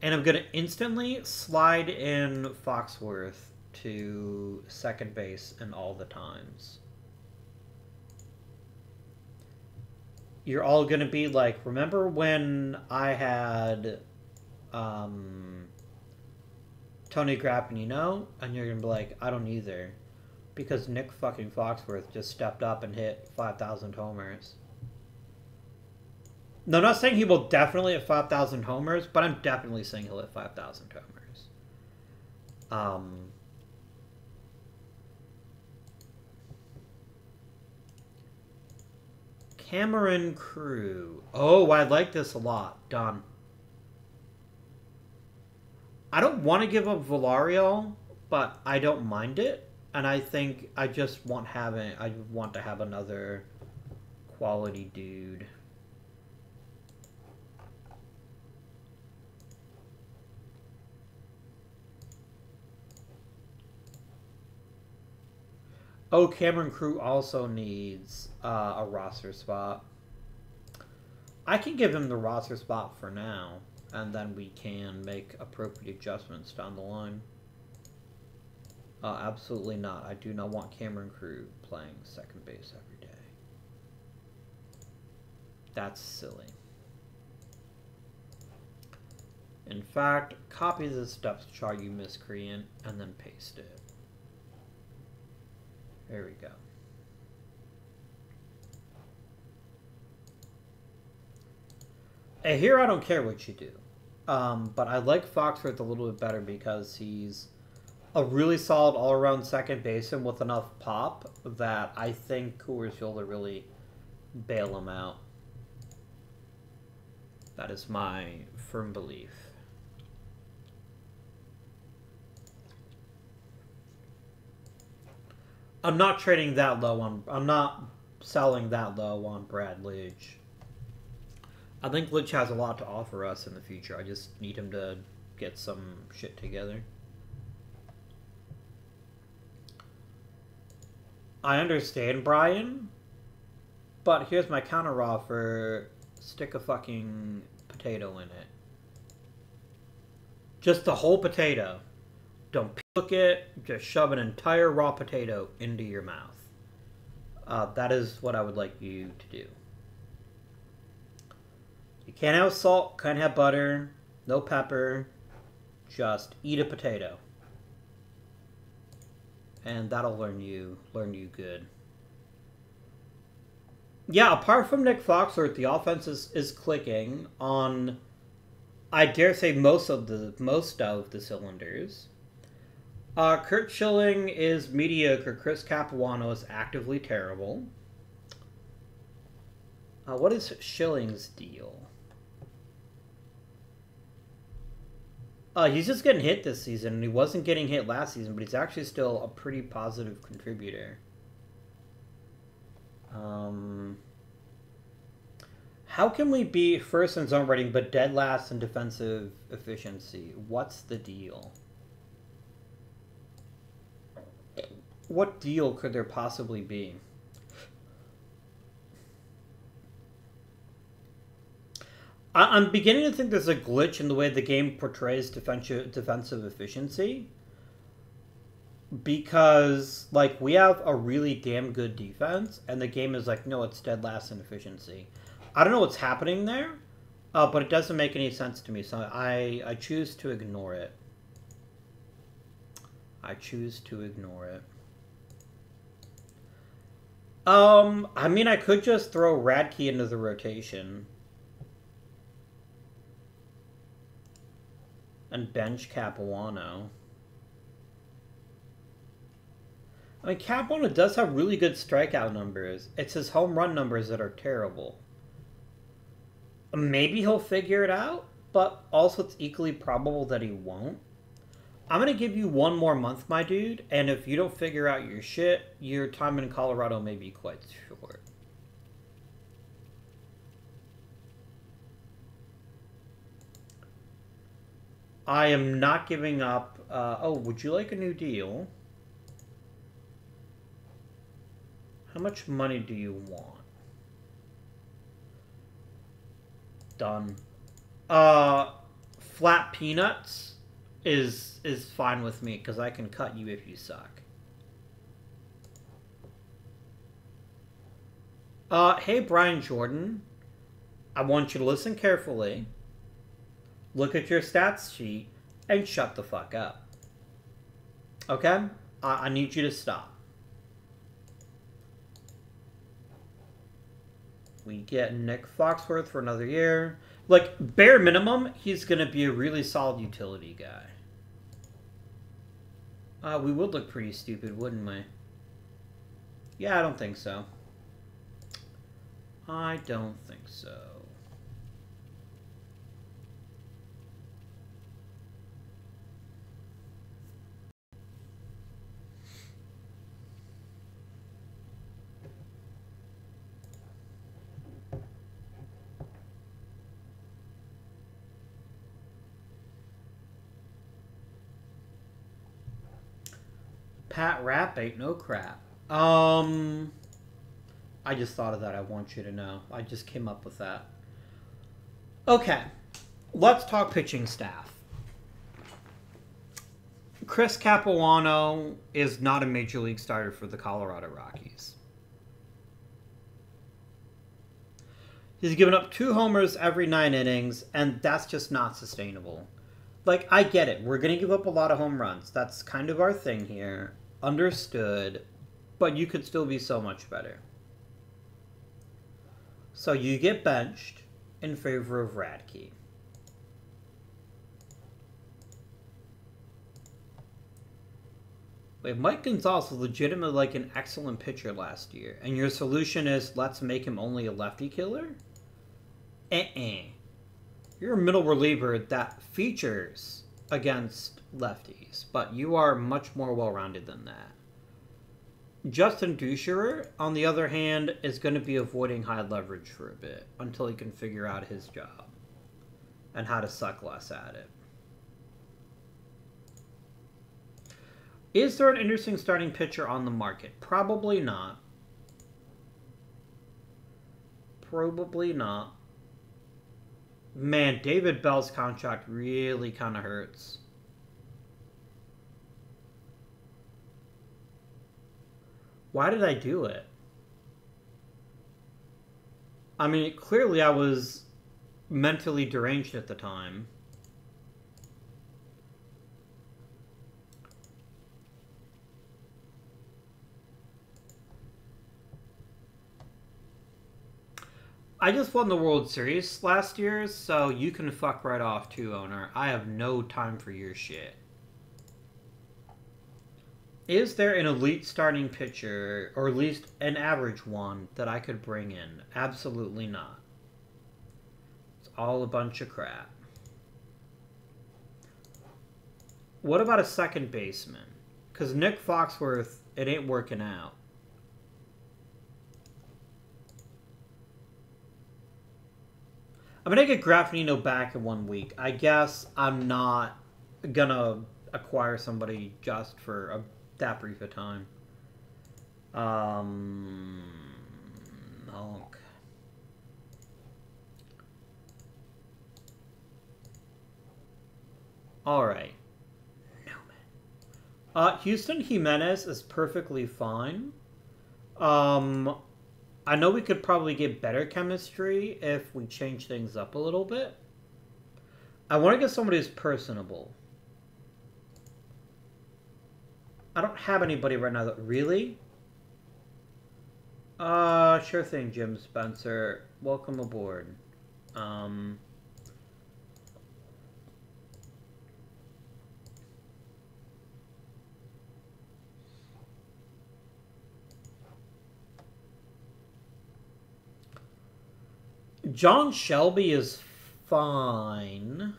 And I'm going to instantly slide in Foxworth to second base in all the times. You're all to be like, remember when I had um, Tony Graffanino? And you're to be like, I don't either. Because Nick fucking Foxworth just stepped up and hit 5,000 homers. No, I'm not saying he will definitely hit 5,000 homers, but I'm definitely saying he'll hit 5,000 homers. Um, Cameron Crew. Oh, I like this a lot. Done. I don't want to give up Valario, but I don't mind it. And I think I just want having I want to have another quality dude. Oh, Cameron Crew also needs uh, a roster spot. I can give him the roster spot for now, and then we can make appropriate adjustments down the line. Uh, absolutely not. I do not want Cameron Crew playing second base every day. That's silly. In fact, copy the steps chart, you miscreant, and then paste it. There we go. And here I don't care what you do. Um, but I like Foxworth a little bit better because he's a really solid all-around second baseman with enough pop that I think Coors Field really bail him out. That is my firm belief. I'm not trading that low on. I'm not selling that low on Brad Lidge. I think Lidge has a lot to offer us in the future. I just need him to get some shit together. I understand, Brian, but here's my counter offer. Stick a fucking potato in it. Just the whole potato. Don't cook it, just shove an entire raw potato into your mouth. Uh, that is what I would like you to do. You can't have salt, can't have butter, no pepper. Just eat a potato. And that'll learn you learn you good. Yeah, apart from Nick Foxworth, the offense is, is clicking on I dare say most of the most of the cylinders. Uh, Curt Schilling is mediocre. Chris Capuano is actively terrible. Uh, what is Schilling's deal? Uh, he's just getting hit this season, and he wasn't getting hit last season, but he's actually still a pretty positive contributor. Um, how can we be first in zone rating but dead last in defensive efficiency? What's the deal? What deal could there possibly be? I- am beginning to think there's a glitch in the way the game portrays defensive defensive efficiency. Because like we have a really damn good defense, and the game is like, no, it's dead last in efficiency. I don't know what's happening there, uh, but it doesn't make any sense to me, so I I choose to ignore it. I choose to ignore it. Um, I mean, I could just throw Radke into the rotation. and bench Capuano. I mean, Capuano does have really good strikeout numbers. It's his home run numbers that are terrible. Maybe he'll figure it out, but also it's equally probable that he won't. I'm going to give you one more month, my dude, and if you don't figure out your shit, your time in Colorado may be quite short. I am not giving up. Uh, oh, would you like a new deal? How much money do you want? Done. Uh, flat peanuts is is fine with me because I can cut you if you suck. Uh, hey Brian Jordan, I want you to listen carefully look at your stats sheet, and shut the fuck up. Okay? I, I need you to stop. We get Nick Foxworth for another year. Like, bare minimum, he's going to be a really solid utility guy. Uh, we would look pretty stupid, wouldn't we? Yeah, I don't think so. I don't think so. Pat Rapp ain't no crap. Um, I just thought of that. I want you to know. I just came up with that. Okay, let's talk pitching staff. Chris Capuano is not a major league starter for the Colorado Rockies. He's given up two homers every nine innings, and that's just not sustainable. Like, I get it. We're going to give up a lot of home runs. That's kind of our thing here understood, but you could still be so much better. So you get benched in favor of Radke. Wait, Mike Gonzalez was legitimately like an excellent pitcher last year, and your solution is let's make him only a lefty killer? Eh-eh. You're a middle reliever that features against lefties, but you are much more well rounded than that. Justin Duchscherer, on the other hand, is going to be avoiding high leverage for a bit until he can figure out his job and how to suck less at it. Is there an interesting starting pitcher on the market? Probably not. Probably not. Man, David Bell's contract really kind of hurts. Why did I do it? I mean, clearly I was mentally deranged at the time. I just won the World Series last year, so you can fuck right off too, owner. I have no time for your shit. Is there an elite starting pitcher, or at least an average one, that I could bring in? Absolutely not. It's all a bunch of crap. What about a second baseman? Because Nick Foxworth, it ain't working out. I'm gonna get Graffanino back in one week. I guess I'm not gonna acquire somebody just for a, that brief a time. Um, Hulk. All right. No man. Uh, Houston Jimenez is perfectly fine. Um, I know we could probably get better chemistry if we change things up a little bit. I want to get somebody who's personable. I don't have anybody right now that really. Uh, sure thing, Jim Spencer. Welcome aboard. Um, John Shelby is fine.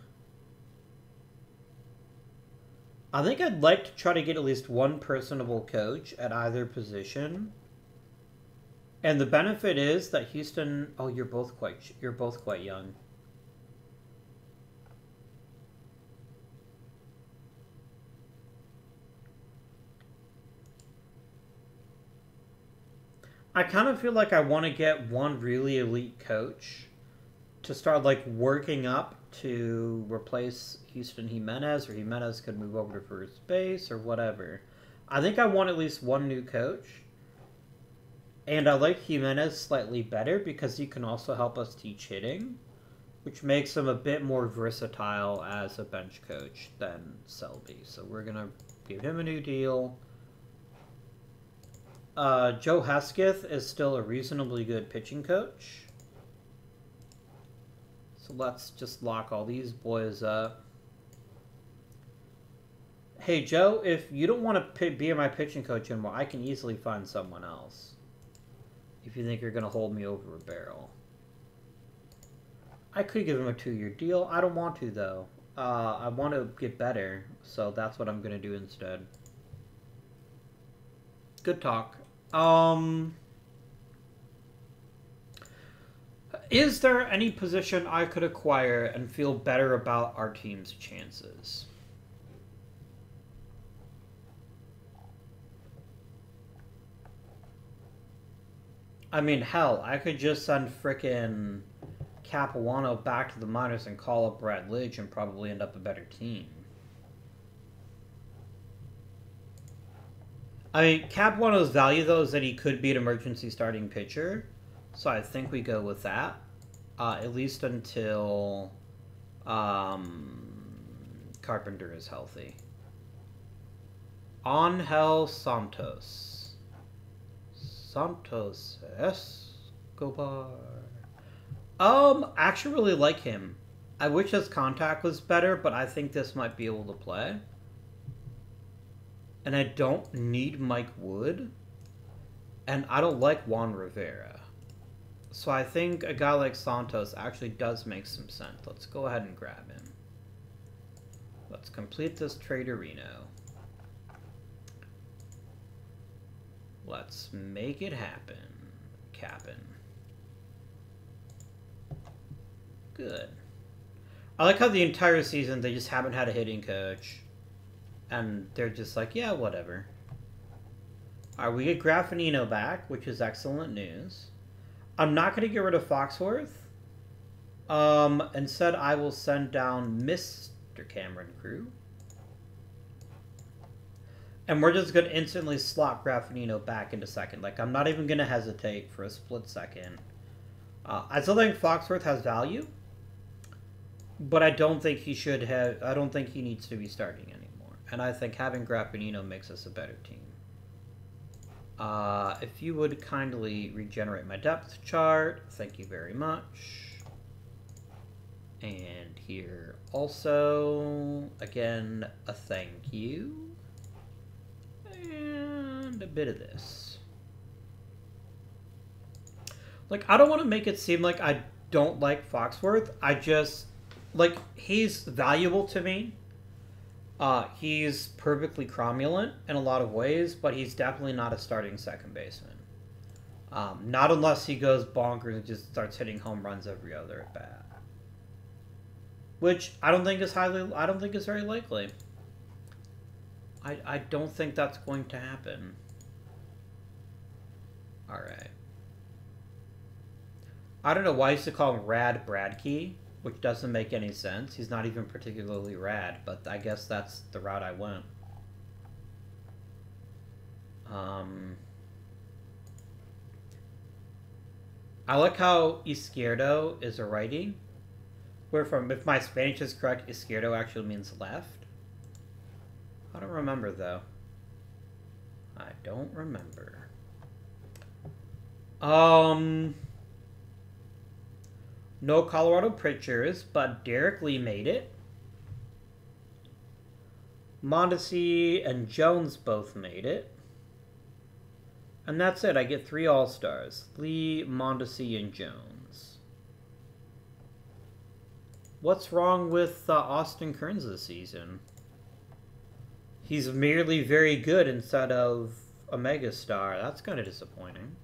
I think I'd like to try to get at least one personable coach at either position. And the benefit is that Houston. Oh, you're both quite. You're both quite young. I kind of feel like I want to get one really elite coach to start like working up to replace Houston Jimenez, or Jimenez could move over to first base or whatever. I think I want at least one new coach. And I like Jimenez slightly better because he can also help us teach hitting, which makes him a bit more versatile as a bench coach than Shelby. So we're going to give him a new deal. Uh, Joe Hesketh is still a reasonably good pitching coach. So let's just lock all these boys up. Hey, Joe, if you don't want to be my pitching coach anymore, I can easily find someone else. If you think you're going to hold me over a barrel. I could give him a two-year deal. I don't want to, though. Uh, I want to get better, so that's what I'm going to do instead. Good talk. Um, is there any position I could acquire and feel better about our team's chances? I mean, hell, I could just send frickin' Capuano back to the minors and call up Brad Lidge and probably end up a better team. I mean, Capuano's value though is that he could be an emergency starting pitcher, so I think we go with that, uh, at least until um, Carpenter is healthy. Angel Santos. Santos Escobar. Um, actually really like him. I wish his contact was better, but I think this might be able to play and I don't need Mike Wood, and I don't like Juan Rivera. So I think a guy like Santos actually does make some sense. Let's go ahead and grab him. Let's complete this Traderino. Let's make it happen, Cap'n. Good. I like how the entire season they just haven't had a hitting coach. And they're just like, yeah, whatever. Are we get Graffanino back, which is excellent news. I'm not going to get rid of Foxworth. Um, instead, I will send down Mr. Cameron Crew. And we're just going to instantly slot Graffanino back into second. Like, I'm not even going to hesitate for a split second. Uh, I still think Foxworth has value. but I don't think he should have. I don't think he needs to be starting anymore. And I think having Graffanino makes us a better team. Uh, if you would kindly regenerate my depth chart, thank you very much. And here also, again, a thank you. And a bit of this. Like, I don't want to make it seem like I don't like Foxworth. I just, like, he's valuable to me. Uh, he's perfectly cromulent in a lot of ways, but he's definitely not a starting second baseman. Um, not unless he goes bonkers and just starts hitting home runs every other at bat, which I don't think is highly. I don't think is very likely. I I don't think that's going to happen. All right. I don't know why I used to call him Rad Bradkey which doesn't make any sense. He's not even particularly rad, but I guess that's the route I went. Um, I like how Izquierdo is a righty. Where from, if my Spanish is correct, Izquierdo actually means left. I don't remember though. I don't remember. Um... No Colorado pitchers, but Derrek Lee made it. Mondesi and Jones both made it. And that's it. I get three All-Stars. Lee, Mondesi, and Jones. What's wrong with uh, Austin Kearns this season? He's merely very good instead of a megastar. That's kind of disappointing.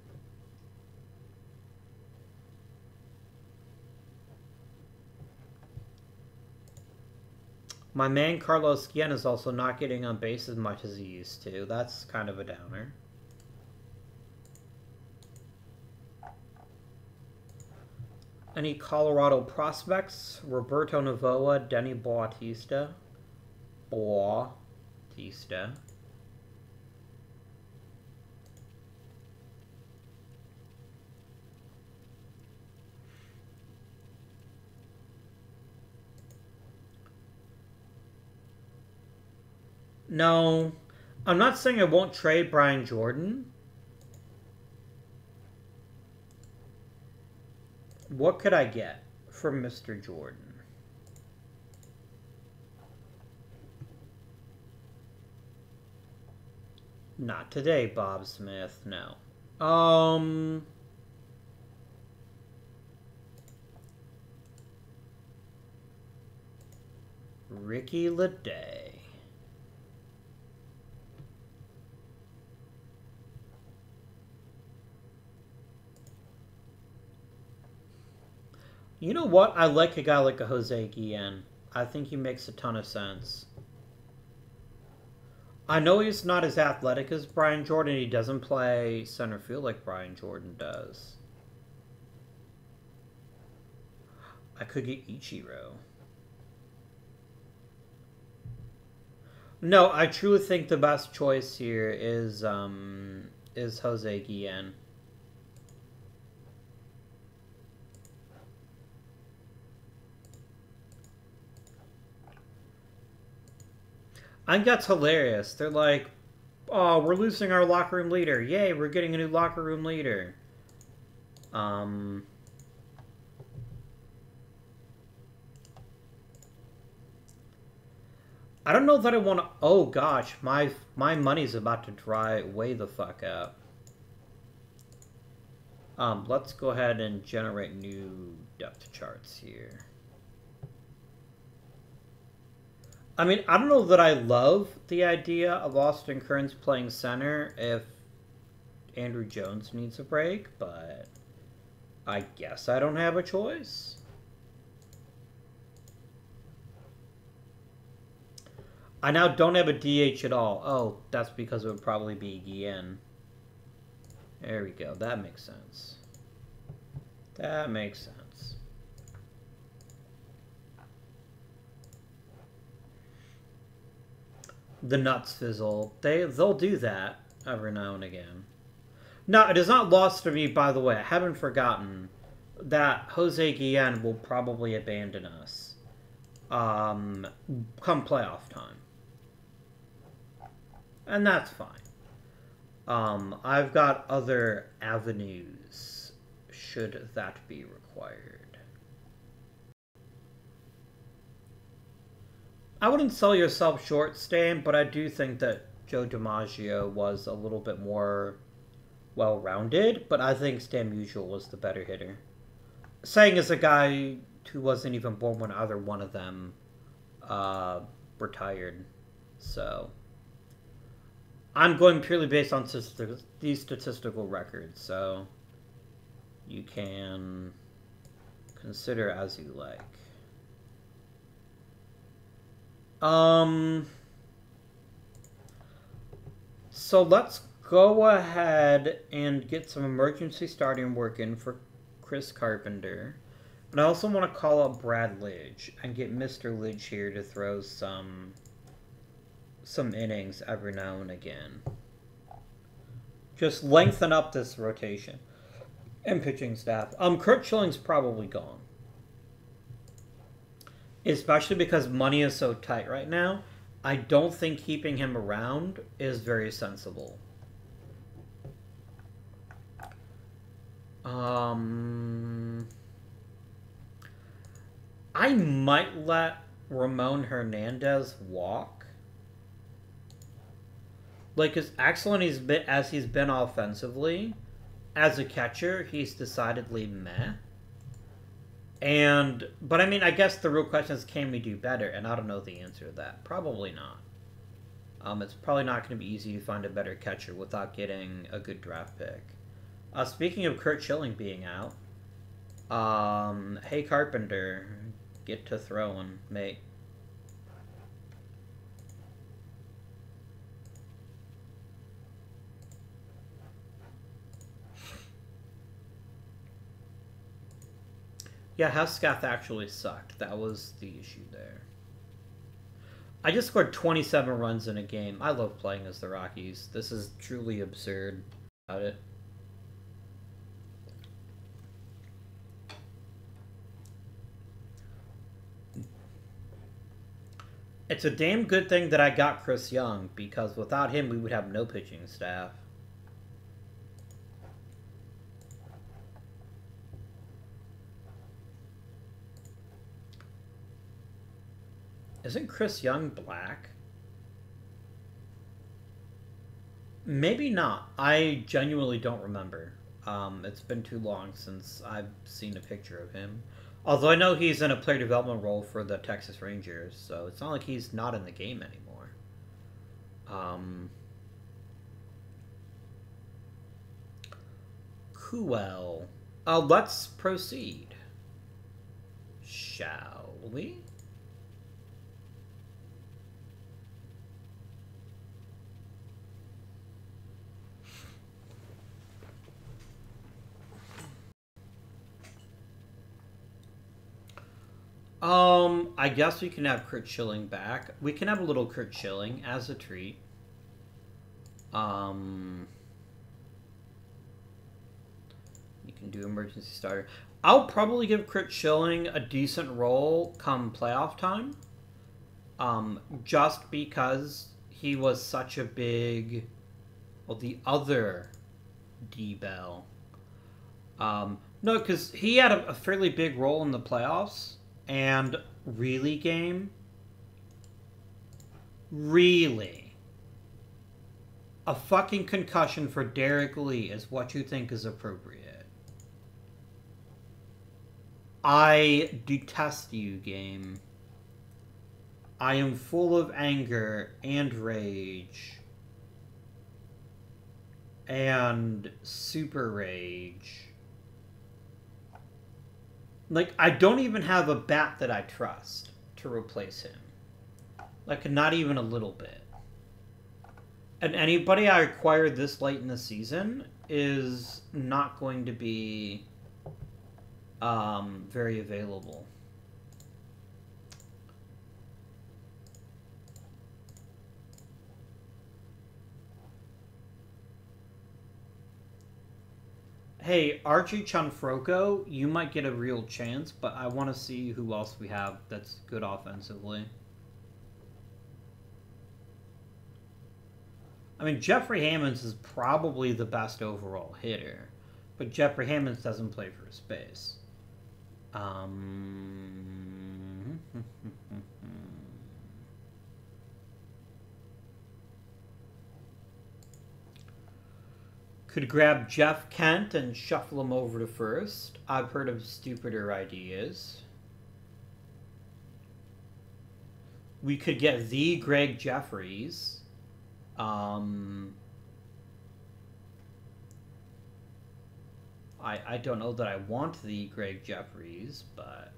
My man Carlos Guillen is also not getting on base as much as he used to. That's kind of a downer. Any Colorado prospects? Roberto Novoa, Denny Bautista. Bautista. No, I'm not saying I won't trade Brian Jordan. What could I get from Mr. Jordan? Not today, Bob Smith. No. Um... Ricky Ledee. You know what? I like a guy like a Jose Guillen. I think he makes a ton of sense. I know he's not as athletic as Brian Jordan. He doesn't play center field like Brian Jordan does. I could get Ichiro. No, I truly think the best choice here is um, is Jose Guillen. I think that's hilarious. They're like, oh, we're losing our locker room leader. Yay, we're getting a new locker room leader. Um... I don't know that I want to... Oh, gosh. My, my money's about to dry way the fuck out. Um, let's go ahead and generate new depth charts here. I mean, I don't know that I love the idea of Austin Kearns playing center if Andruw Jones needs a break, but I guess I don't have a choice. I now don't have a DH at all. Oh, that's because it would probably be Guillen. There we go. That makes sense. That makes sense. The nuts fizzle. They they'll do that every now and again. No, it is not lost to me, by the way. I haven't forgotten that Jose Guillen will probably abandon us. um, come playoff time. And that's fine. Um, I've got other avenues should that be required. I wouldn't sell yourself short, Stan, but I do think that Joe DiMaggio was a little bit more well-rounded, but I think Stan Musial was the better hitter. Saying as a guy who wasn't even born when either one of them uh, retired, so I'm going purely based on these statistical records, so you can consider as you like. Um, so let's go ahead and get some emergency starting work in for Chris Carpenter. But I also want to call up Brad Lidge and get Mr. Lidge here to throw some some innings every now and again. Just lengthen up this rotation and pitching staff. Um, Curt Schilling's probably gone. Especially because money is so tight right now. I don't think keeping him around is very sensible. Um, I might let Ramon Hernandez walk. Like, as excellent he's been, as he's been offensively, as a catcher, he's decidedly meh. And, but I mean, I guess the real question is, can we do better? And I don't know the answer to that. Probably not. Um, it's probably not going to be easy to find a better catcher without getting a good draft pick. Uh, speaking of Curt Schilling being out, um, hey Carpenter, get to throwing, mate. Yeah, Hesketh actually sucked. That was the issue there. I just scored 27 runs in a game. I love playing as the Rockies. This is truly absurd about it. It's a damn good thing that I got Chris Young, because without him, we would have no pitching staff. Isn't Chris Young black? Maybe not. I genuinely don't remember. Um, it's been too long since I've seen a picture of him. Although I know he's in a player development role for the Texas Rangers, so it's not like he's not in the game anymore. Um, cool. Uh, let's proceed. Shall we? Um, I guess we can have Curt Schilling back. We can have a little Curt Schilling as a treat. Um, you can do emergency starter. I'll probably give Curt Schilling a decent role come playoff time. Um, just because he was such a big, well, the other D Bell. Um, no, because he had a, a fairly big role in the playoffs and really game? Really? A fucking concussion for Derrek Lee is what you think is appropriate. I detest you, game. I am full of anger and rage. And super rage. Like, I don't even have a bat that I trust to replace him. Like, not even a little bit. And anybody I acquired this late in the season is not going to be um, very available. Hey, Archi Cianfrocco, you might get a real chance, but I want to see who else we have that's good offensively. I mean, Jeffrey Hammonds is probably the best overall hitter, but Jeffrey Hammonds doesn't play for space. Um, could grab Jeff Kent and shuffle him over to first. I've heard of stupider ideas. We could get the Greg Jefferies. Um, I, I don't know that I want the Greg Jefferies, but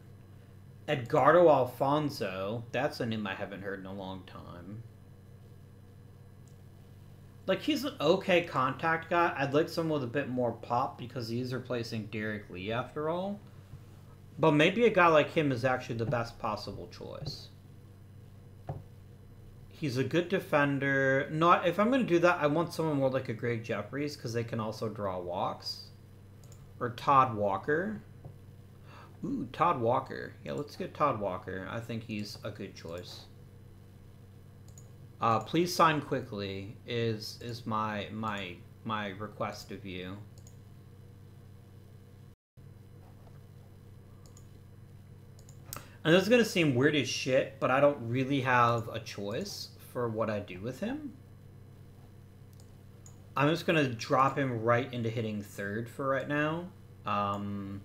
Edgardo Alfonzo, that's a name I haven't heard in a long time. Like, he's an okay contact guy. I'd like someone with a bit more pop because he's replacing Derrek Lee after all. But maybe a guy like him is actually the best possible choice. He's a good defender. Not if I'm going to do that, I want someone more like a Greg Jefferies because they can also draw walks. Or Todd Walker. Ooh, Todd Walker. Yeah, let's get Todd Walker. I think he's a good choice. Uh, please sign quickly is is my my my request of you. And this is going to seem weird as shit, but I don't really have a choice for what I do with him. I'm just going to drop him right into hitting third for right now. Um,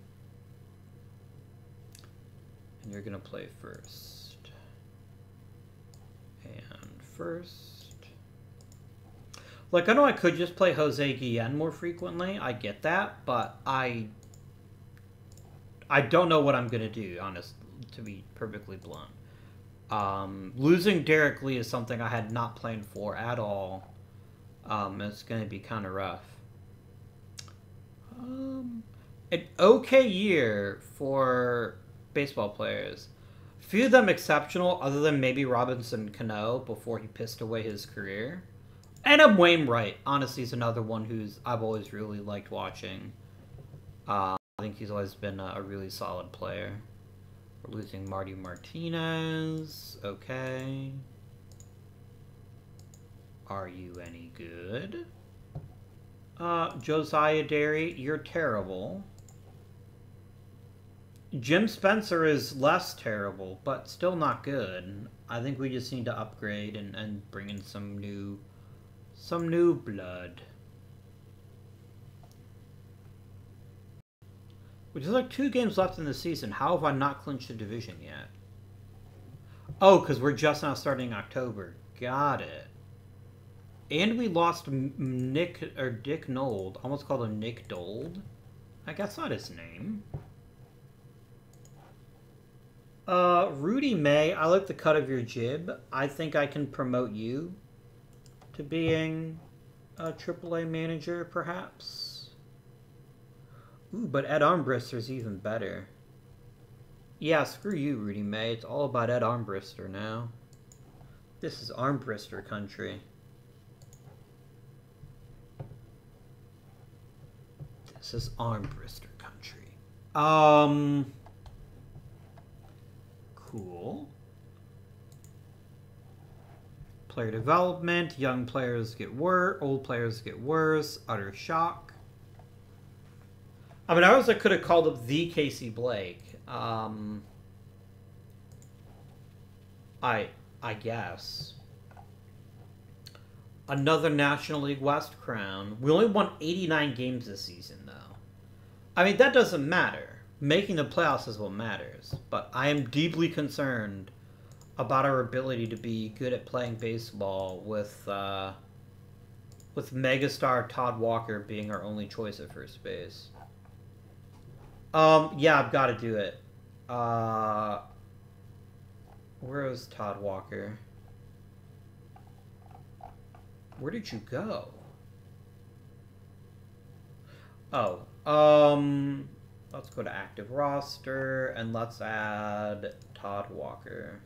and you're going to play first. And first. Like, I know I could just play Jose Guillen more frequently. I get that, but I... I don't know what I'm going to do, honest, to be perfectly blunt. Um, losing Derrek Lee is something I had not planned for at all. Um, it's going to be kind of rough. Um, an okay year for baseball players. Few of them exceptional, other than maybe Robinson Cano before he pissed away his career. Adam Wainwright, honestly, is another one who's I've always really liked watching. Uh, I think he's always been a, a really solid player. We're losing Marty Martinez. Okay. Are you any good? Uh, Josiah Derry, you're terrible. Jim Spencer is less terrible, but still not good. I think we just need to upgrade and, and bring in some new some new blood. Which is like two games left in the season. How have I not clinched the division yet? Oh, because we're just now starting October. Got it. And we lost Nick, or Dick Nold. Almost called him Nick Dold. I guess not his name. Uh, Rudy May, I like the cut of your jib. I think I can promote you to being a AAA manager, perhaps. Ooh, but Ed Armbrister's even better. Yeah, screw you, Rudy May. It's all about Ed Armbrister now. This is Armbrister country. This is Armbrister country. Um... Cool. Player development, young players get worse, old players get worse, utter shock. I mean, I also could have called up the Casey Blake. Um, I I guess. Another National League West crown. We only won 89 games this season, though. I mean, that doesn't matter. Making the playoffs is what matters. But I am deeply concerned about our ability to be good at playing baseball with uh, with megastar Todd Walker being our only choice at first base. Um, yeah, I've got to do it. Uh, where is Todd Walker? Where did you go? Oh, um, let's go to active roster and let's add Todd Walker.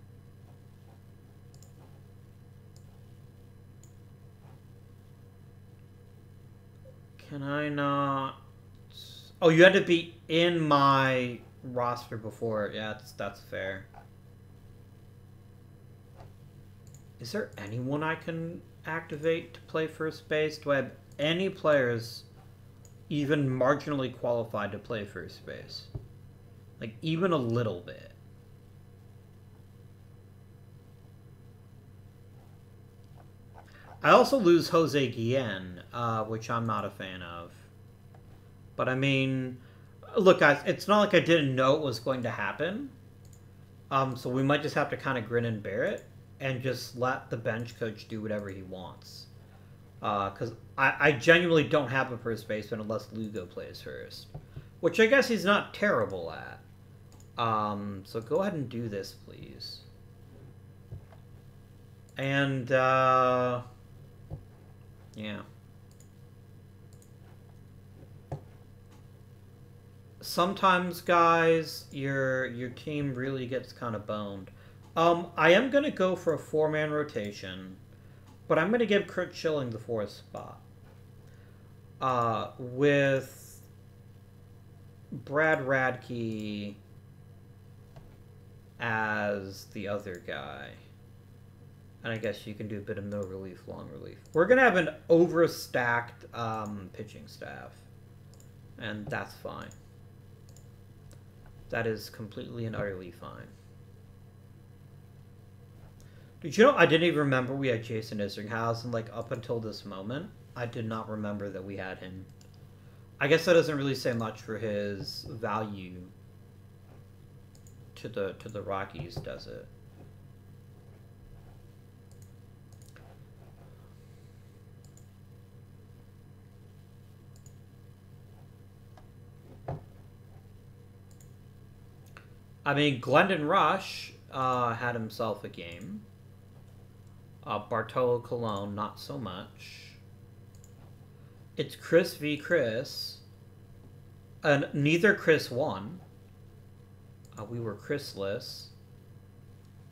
Can I not? Oh, you had to be in my roster before. Yeah, that's, that's fair. Is there anyone I can activate to play first base? Do I have any players even marginally qualified to play first base? Like, even a little bit. I also lose Jose Guillen, uh, which I'm not a fan of. But I mean, look, guys, it's not like I didn't know it was going to happen. Um, so we might just have to kind of grin and bear it and just let the bench coach do whatever he wants. Because uh, I, I genuinely don't have a first baseman unless Lugo plays first, which I guess he's not terrible at. Um, so go ahead and do this, please. And, uh, yeah. Sometimes, guys, your your team really gets kind of boned. Um, I am going to go for a four-man rotation, but I'm going to give Curt Schilling the fourth spot. Uh, with Brad Radke as the other guy. And I guess you can do a bit of no relief, long relief. We're going to have an overstacked um, pitching staff. And that's fine. That is completely and utterly fine. Did you know I didn't even remember we had Jason Isringhausen, like, up until this moment? I did not remember that we had him. I guess that doesn't really say much for his value to the to the Rockies, does it? I mean, Glendon Rusch uh, had himself a game. Uh, Bartolo Colon, not so much. It's Chris v. Chris. And neither Chris won. Uh, we were Chrisless.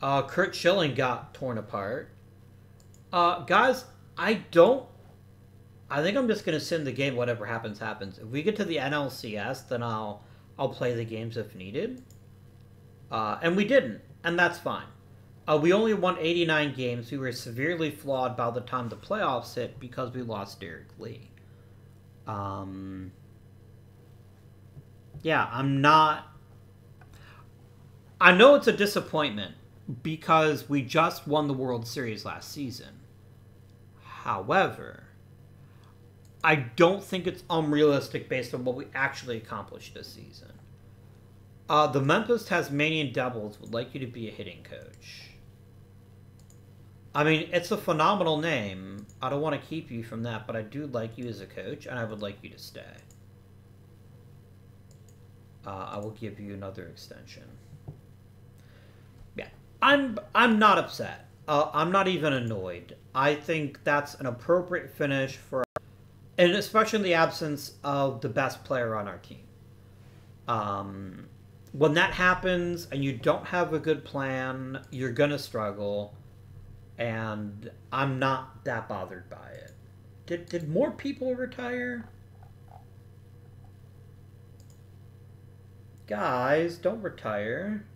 Uh, Curt Schilling got torn apart. Uh, guys, I don't... I think I'm just going to send the game whatever happens, happens. If we get to the NLCS, then I'll, I'll play the games if needed. Uh, and we didn't, and that's fine. Uh, we only won 89 games. We were severely flawed by the time the playoffs hit because we lost Derrek Lee. Um, yeah, I'm not. I know it's a disappointment because we just won the World Series last season. However, I don't think it's unrealistic based on what we actually accomplished this season. Uh, the Memphis Tasmanian Devils would like you to be a hitting coach. I mean, it's a phenomenal name. I don't want to keep you from that, but I do like you as a coach, and I would like you to stay. Uh, I will give you another extension. Yeah, I'm I'm not upset. Uh, I'm not even annoyed. I think that's an appropriate finish for, and especially in the absence of the best player on our team. Um, when that happens and you don't have a good plan, you're to struggle. And I'm not that bothered by it. Did, did more people retire? Guys, don't retire.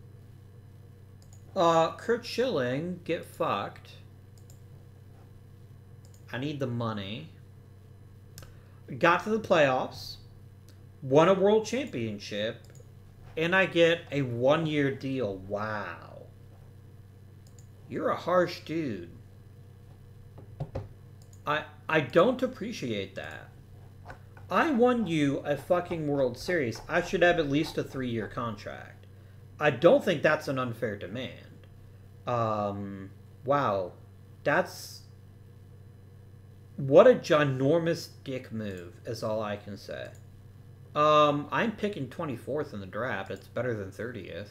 Uh, Curt Schilling, get fucked. I need the money. Got to the playoffs. Won a world championship and I get a one year deal. Wow. You're a harsh dude. I I don't appreciate that. I won you a fucking World Series. I should have at least a three year contract. I don't think that's an unfair demand. Um, wow. That's. What a ginormous dick move, is all I can say. Um, I'm picking 24th in the draft. It's better than 30th.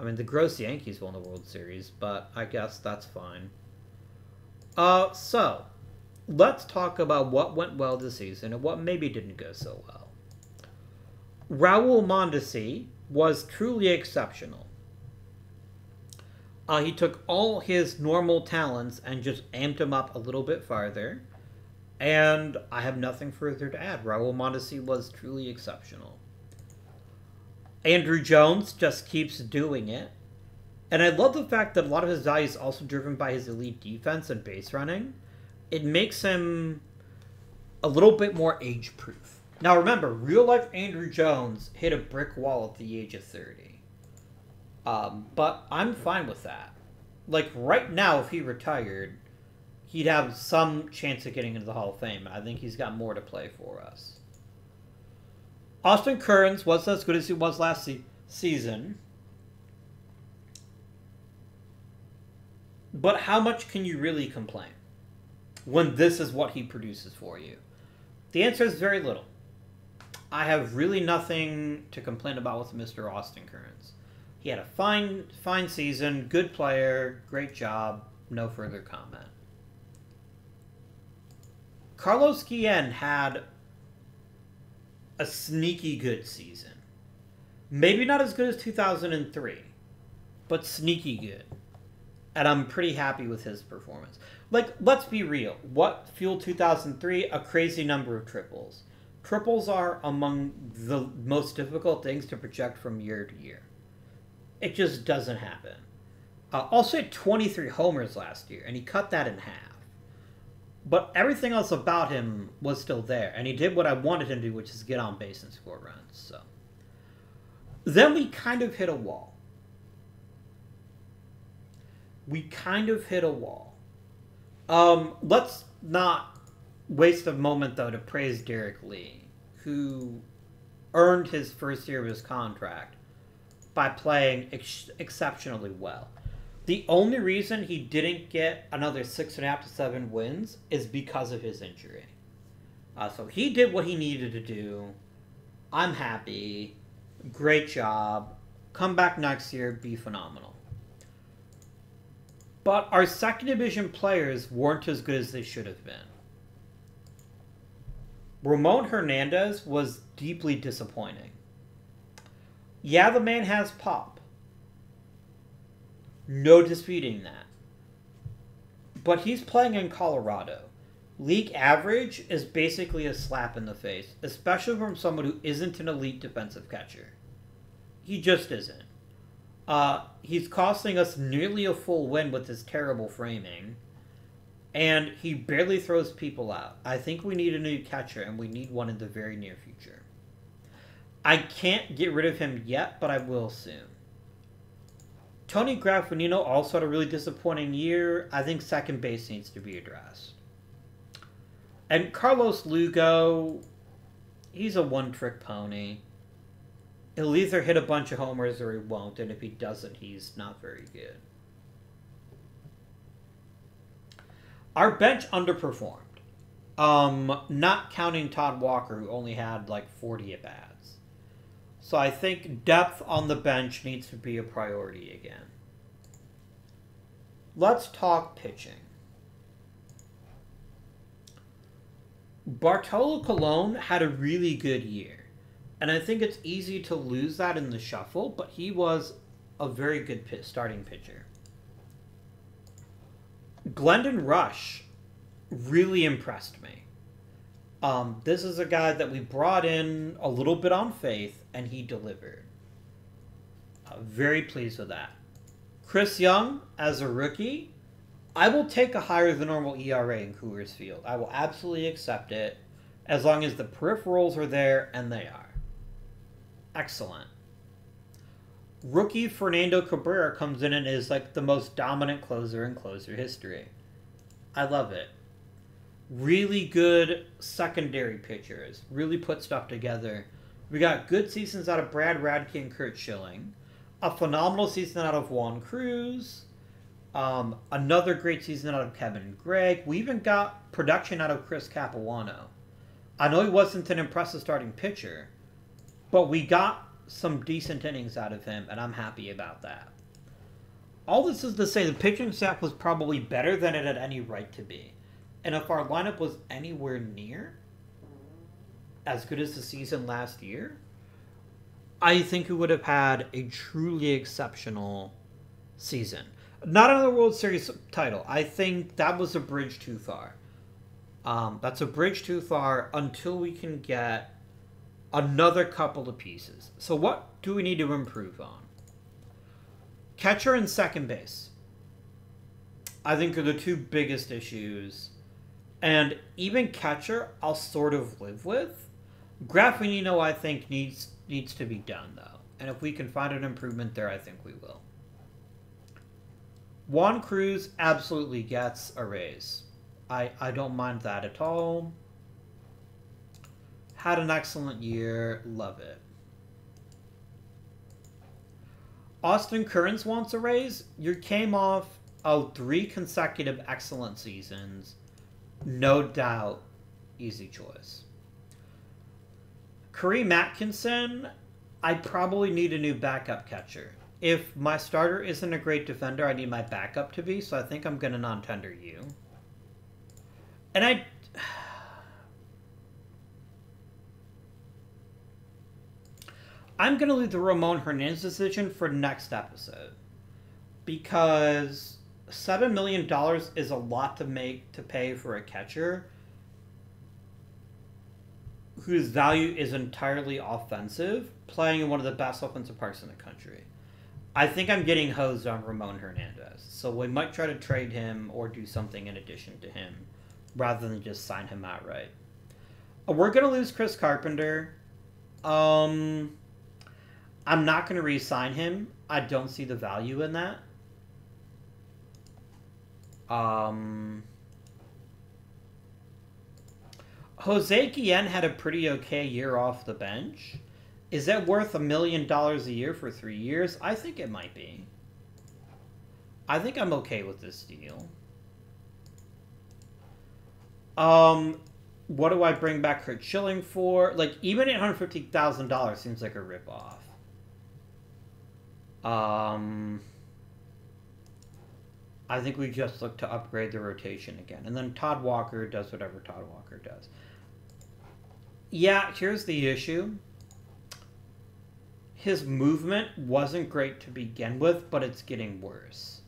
I mean, the gross Yankees won the World Series, but I guess that's fine. Uh, so, let's talk about what went well this season and what maybe didn't go so well. Raul Mondesi was truly exceptional. Uh, he took all his normal talents and just amped them up a little bit farther. And I have nothing further to add. Raul Mondesi was truly exceptional. Andruw Jones just keeps doing it. And I love the fact that a lot of his value is also driven by his elite defense and base running. It makes him a little bit more age proof. Now remember, real life Andruw Jones hit a brick wall at the age of 30. Um, but I'm fine with that. Like right now, if he retired, he'd have some chance of getting into the Hall of Fame. I think he's got more to play for us. Austin Kearns wasn't as good as he was last se- season. But how much can you really complain when this is what he produces for you? The answer is very little. I have really nothing to complain about with Mr. Austin Kearns. He had a fine fine season, good player, great job, no further comment. Carlos Guillen had a sneaky good season. Maybe not as good as 2003, but sneaky good. And I'm pretty happy with his performance. Like, let's be real. What fueled 2003? A crazy number of triples. Triples are among the most difficult things to project from year to year. It just doesn't happen. Uh, also, had 23 homers last year, and he cut that in half. But everything else about him was still there, and he did what I wanted him to do, which is get on base and score runs. So then we kind of hit a wall. We kind of hit a wall. Um, let's not waste a moment though to praise Derrek Lee, who earned his first year of his contract by playing ex- exceptionally well. The only reason he didn't get another six and a half to seven wins is because of his injury. Uh, so he did what he needed to do. I'm happy. Great job. Come back next year, be phenomenal. But our second division players weren't as good as they should have been. Ramon Hernandez was deeply disappointing. Yeah, the man has pop. No disputing that. But he's playing in Colorado. League average is basically a slap in the face, especially from someone who isn't an elite defensive catcher. He just isn't. Uh, he's costing us nearly a full win with his terrible framing, and he barely throws people out. I think we need a new catcher, and we need one in the very near future. I can't get rid of him yet, but I will soon. Tony Graffanino also had a really disappointing year. I think second base needs to be addressed. And Carlos Lugo, he's a one trick pony. He'll either hit a bunch of homers or he won't, and if he doesn't, he's not very good. Our bench underperformed. Um, not counting Todd Walker, who only had like 40 at bats. So I think depth on the bench needs to be a priority again. Let's talk pitching. Bartolo Colon had a really good year. And I think it's easy to lose that in the shuffle, but he was a very good pit starting pitcher. Glendon Rusch really impressed me. Um, this is a guy that we brought in a little bit on faith, and he delivered. Uh, very pleased with that. Chris Young, as a rookie, I will take a higher than normal ERA in Coors Field. I will absolutely accept it as long as the peripherals are there, and they are. Excellent. Rookie Fernando Cabrera comes in and is like the most dominant closer in closer history. I love it really good secondary pitchers, really put stuff together. We got good seasons out of Brad Radke and Curt Schilling, a phenomenal season out of Juan Cruz, um, another great season out of Kevin Gregg. We even got production out of Chris Capuano. I know he wasn't an impressive starting pitcher, but we got some decent innings out of him, and I'm happy about that. All this is to say the pitching staff was probably better than it had any right to be. And if our lineup was anywhere near as good as the season last year, I think we would have had a truly exceptional season. Not another World Series title. I think that was a bridge too far. Um, that's a bridge too far until we can get another couple of pieces. So, what do we need to improve on? Catcher and second base. I think are the two biggest issues. And even catcher, I'll sort of live with. Graffanino, I think, needs needs to be done, though. And if we can find an improvement there, I think we will. Juan Cruz absolutely gets a raise. I, I don't mind that at all. Had an excellent year. Love it. Austin Kearns wants a raise. You came off of three consecutive excellent seasons. No doubt, easy choice. Kareem Atkinson, I probably need a new backup catcher. If my starter isn't a great defender, I need my backup to be, so I think I'm going to non tender you. And I. I'm going to leave the Ramon Hernandez decision for next episode. Because $7 million is a lot to make to pay for a catcher whose value is entirely offensive, playing in one of the best offensive parks in the country. I think I'm getting hosed on Ramon Hernandez, so we might try to trade him or do something in addition to him, rather than just sign him outright. Uh, we're gonna lose Chris Carpenter. Um, I'm not gonna re-sign him. I don't see the value in that. Um, Jose Guillen had a pretty okay year off the bench. Is that worth a million dollars a year for three years? I think it might be. I think I'm okay with this deal. Um, what do I bring back Curt Schilling for? Like, even $850,000 seems like a ripoff. Um, I think we just look to upgrade the rotation again. And then Todd Walker does whatever Todd Walker does. Yeah, here's the issue. His movement wasn't great to begin with, but it's getting worse.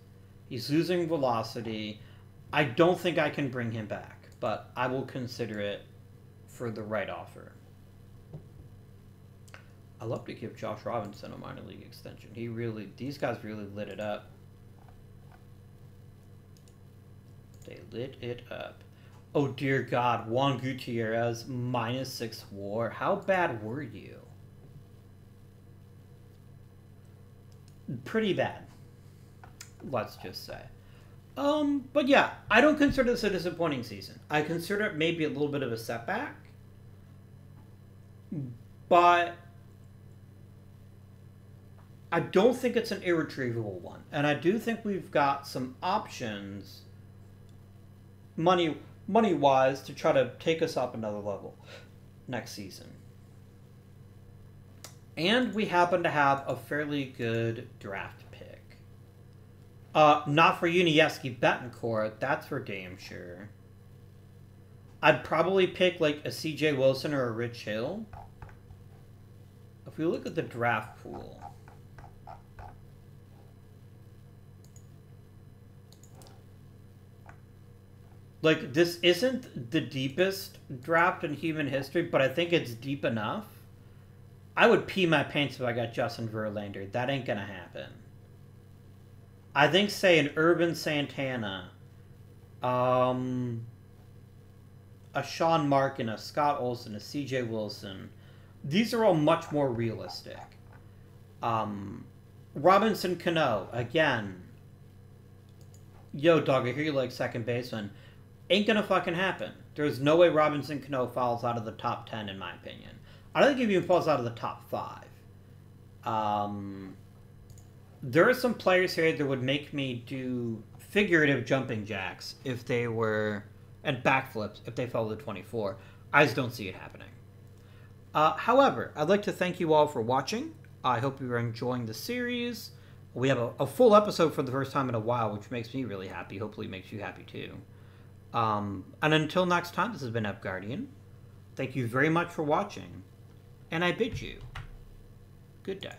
He's losing velocity. I don't think I can bring him back, but I will consider it for the right offer. I love to give Josh Robinson a minor league extension. He really, these guys really lit it up. They lit it up. Oh dear God, Juan Gutierrez minus six WAR. How bad were you? Pretty bad. Let's just say. Um, but yeah, I don't consider this a disappointing season. I consider it maybe a little bit of a setback. But I don't think it's an irretrievable one. And I do think we've got some options money money wise to try to take us up another level next season. And we happen to have a fairly good draft pick. Uh, not for Yuniesky Betancourt, that's for damn sure. I'd probably pick like a CJ Wilson or a Rich Hill. If we look at the draft pool, like this isn't the deepest draft in human history, but I think it's deep enough. I would pee my pants if I got Justin Verlander. That ain't gonna happen. I think, say, an Ervin Santana, um, a Shaun Marcum, a Scott Olsen, a C.J. Wilson, these are all much more realistic. Um, Robinson Cano, again. Yo, dog, I hear you like second baseman ain't gonna fucking happen. There's no way Robinson Cano falls out of the top ten, in my opinion. I don't think he even falls out of the top five. Um, there are some players here that would make me do figurative jumping jacks if they were and backflips if they fell to 24. I just don't see it happening. Uh, however, I'd like to thank you all for watching. I hope you are enjoying the series. We have a, a full episode for the first time in a while, which makes me really happy. Hopefully, makes you happy too. Um, and until next time, this has been AvGuardian. Thank you very much for watching, and I bid you good day.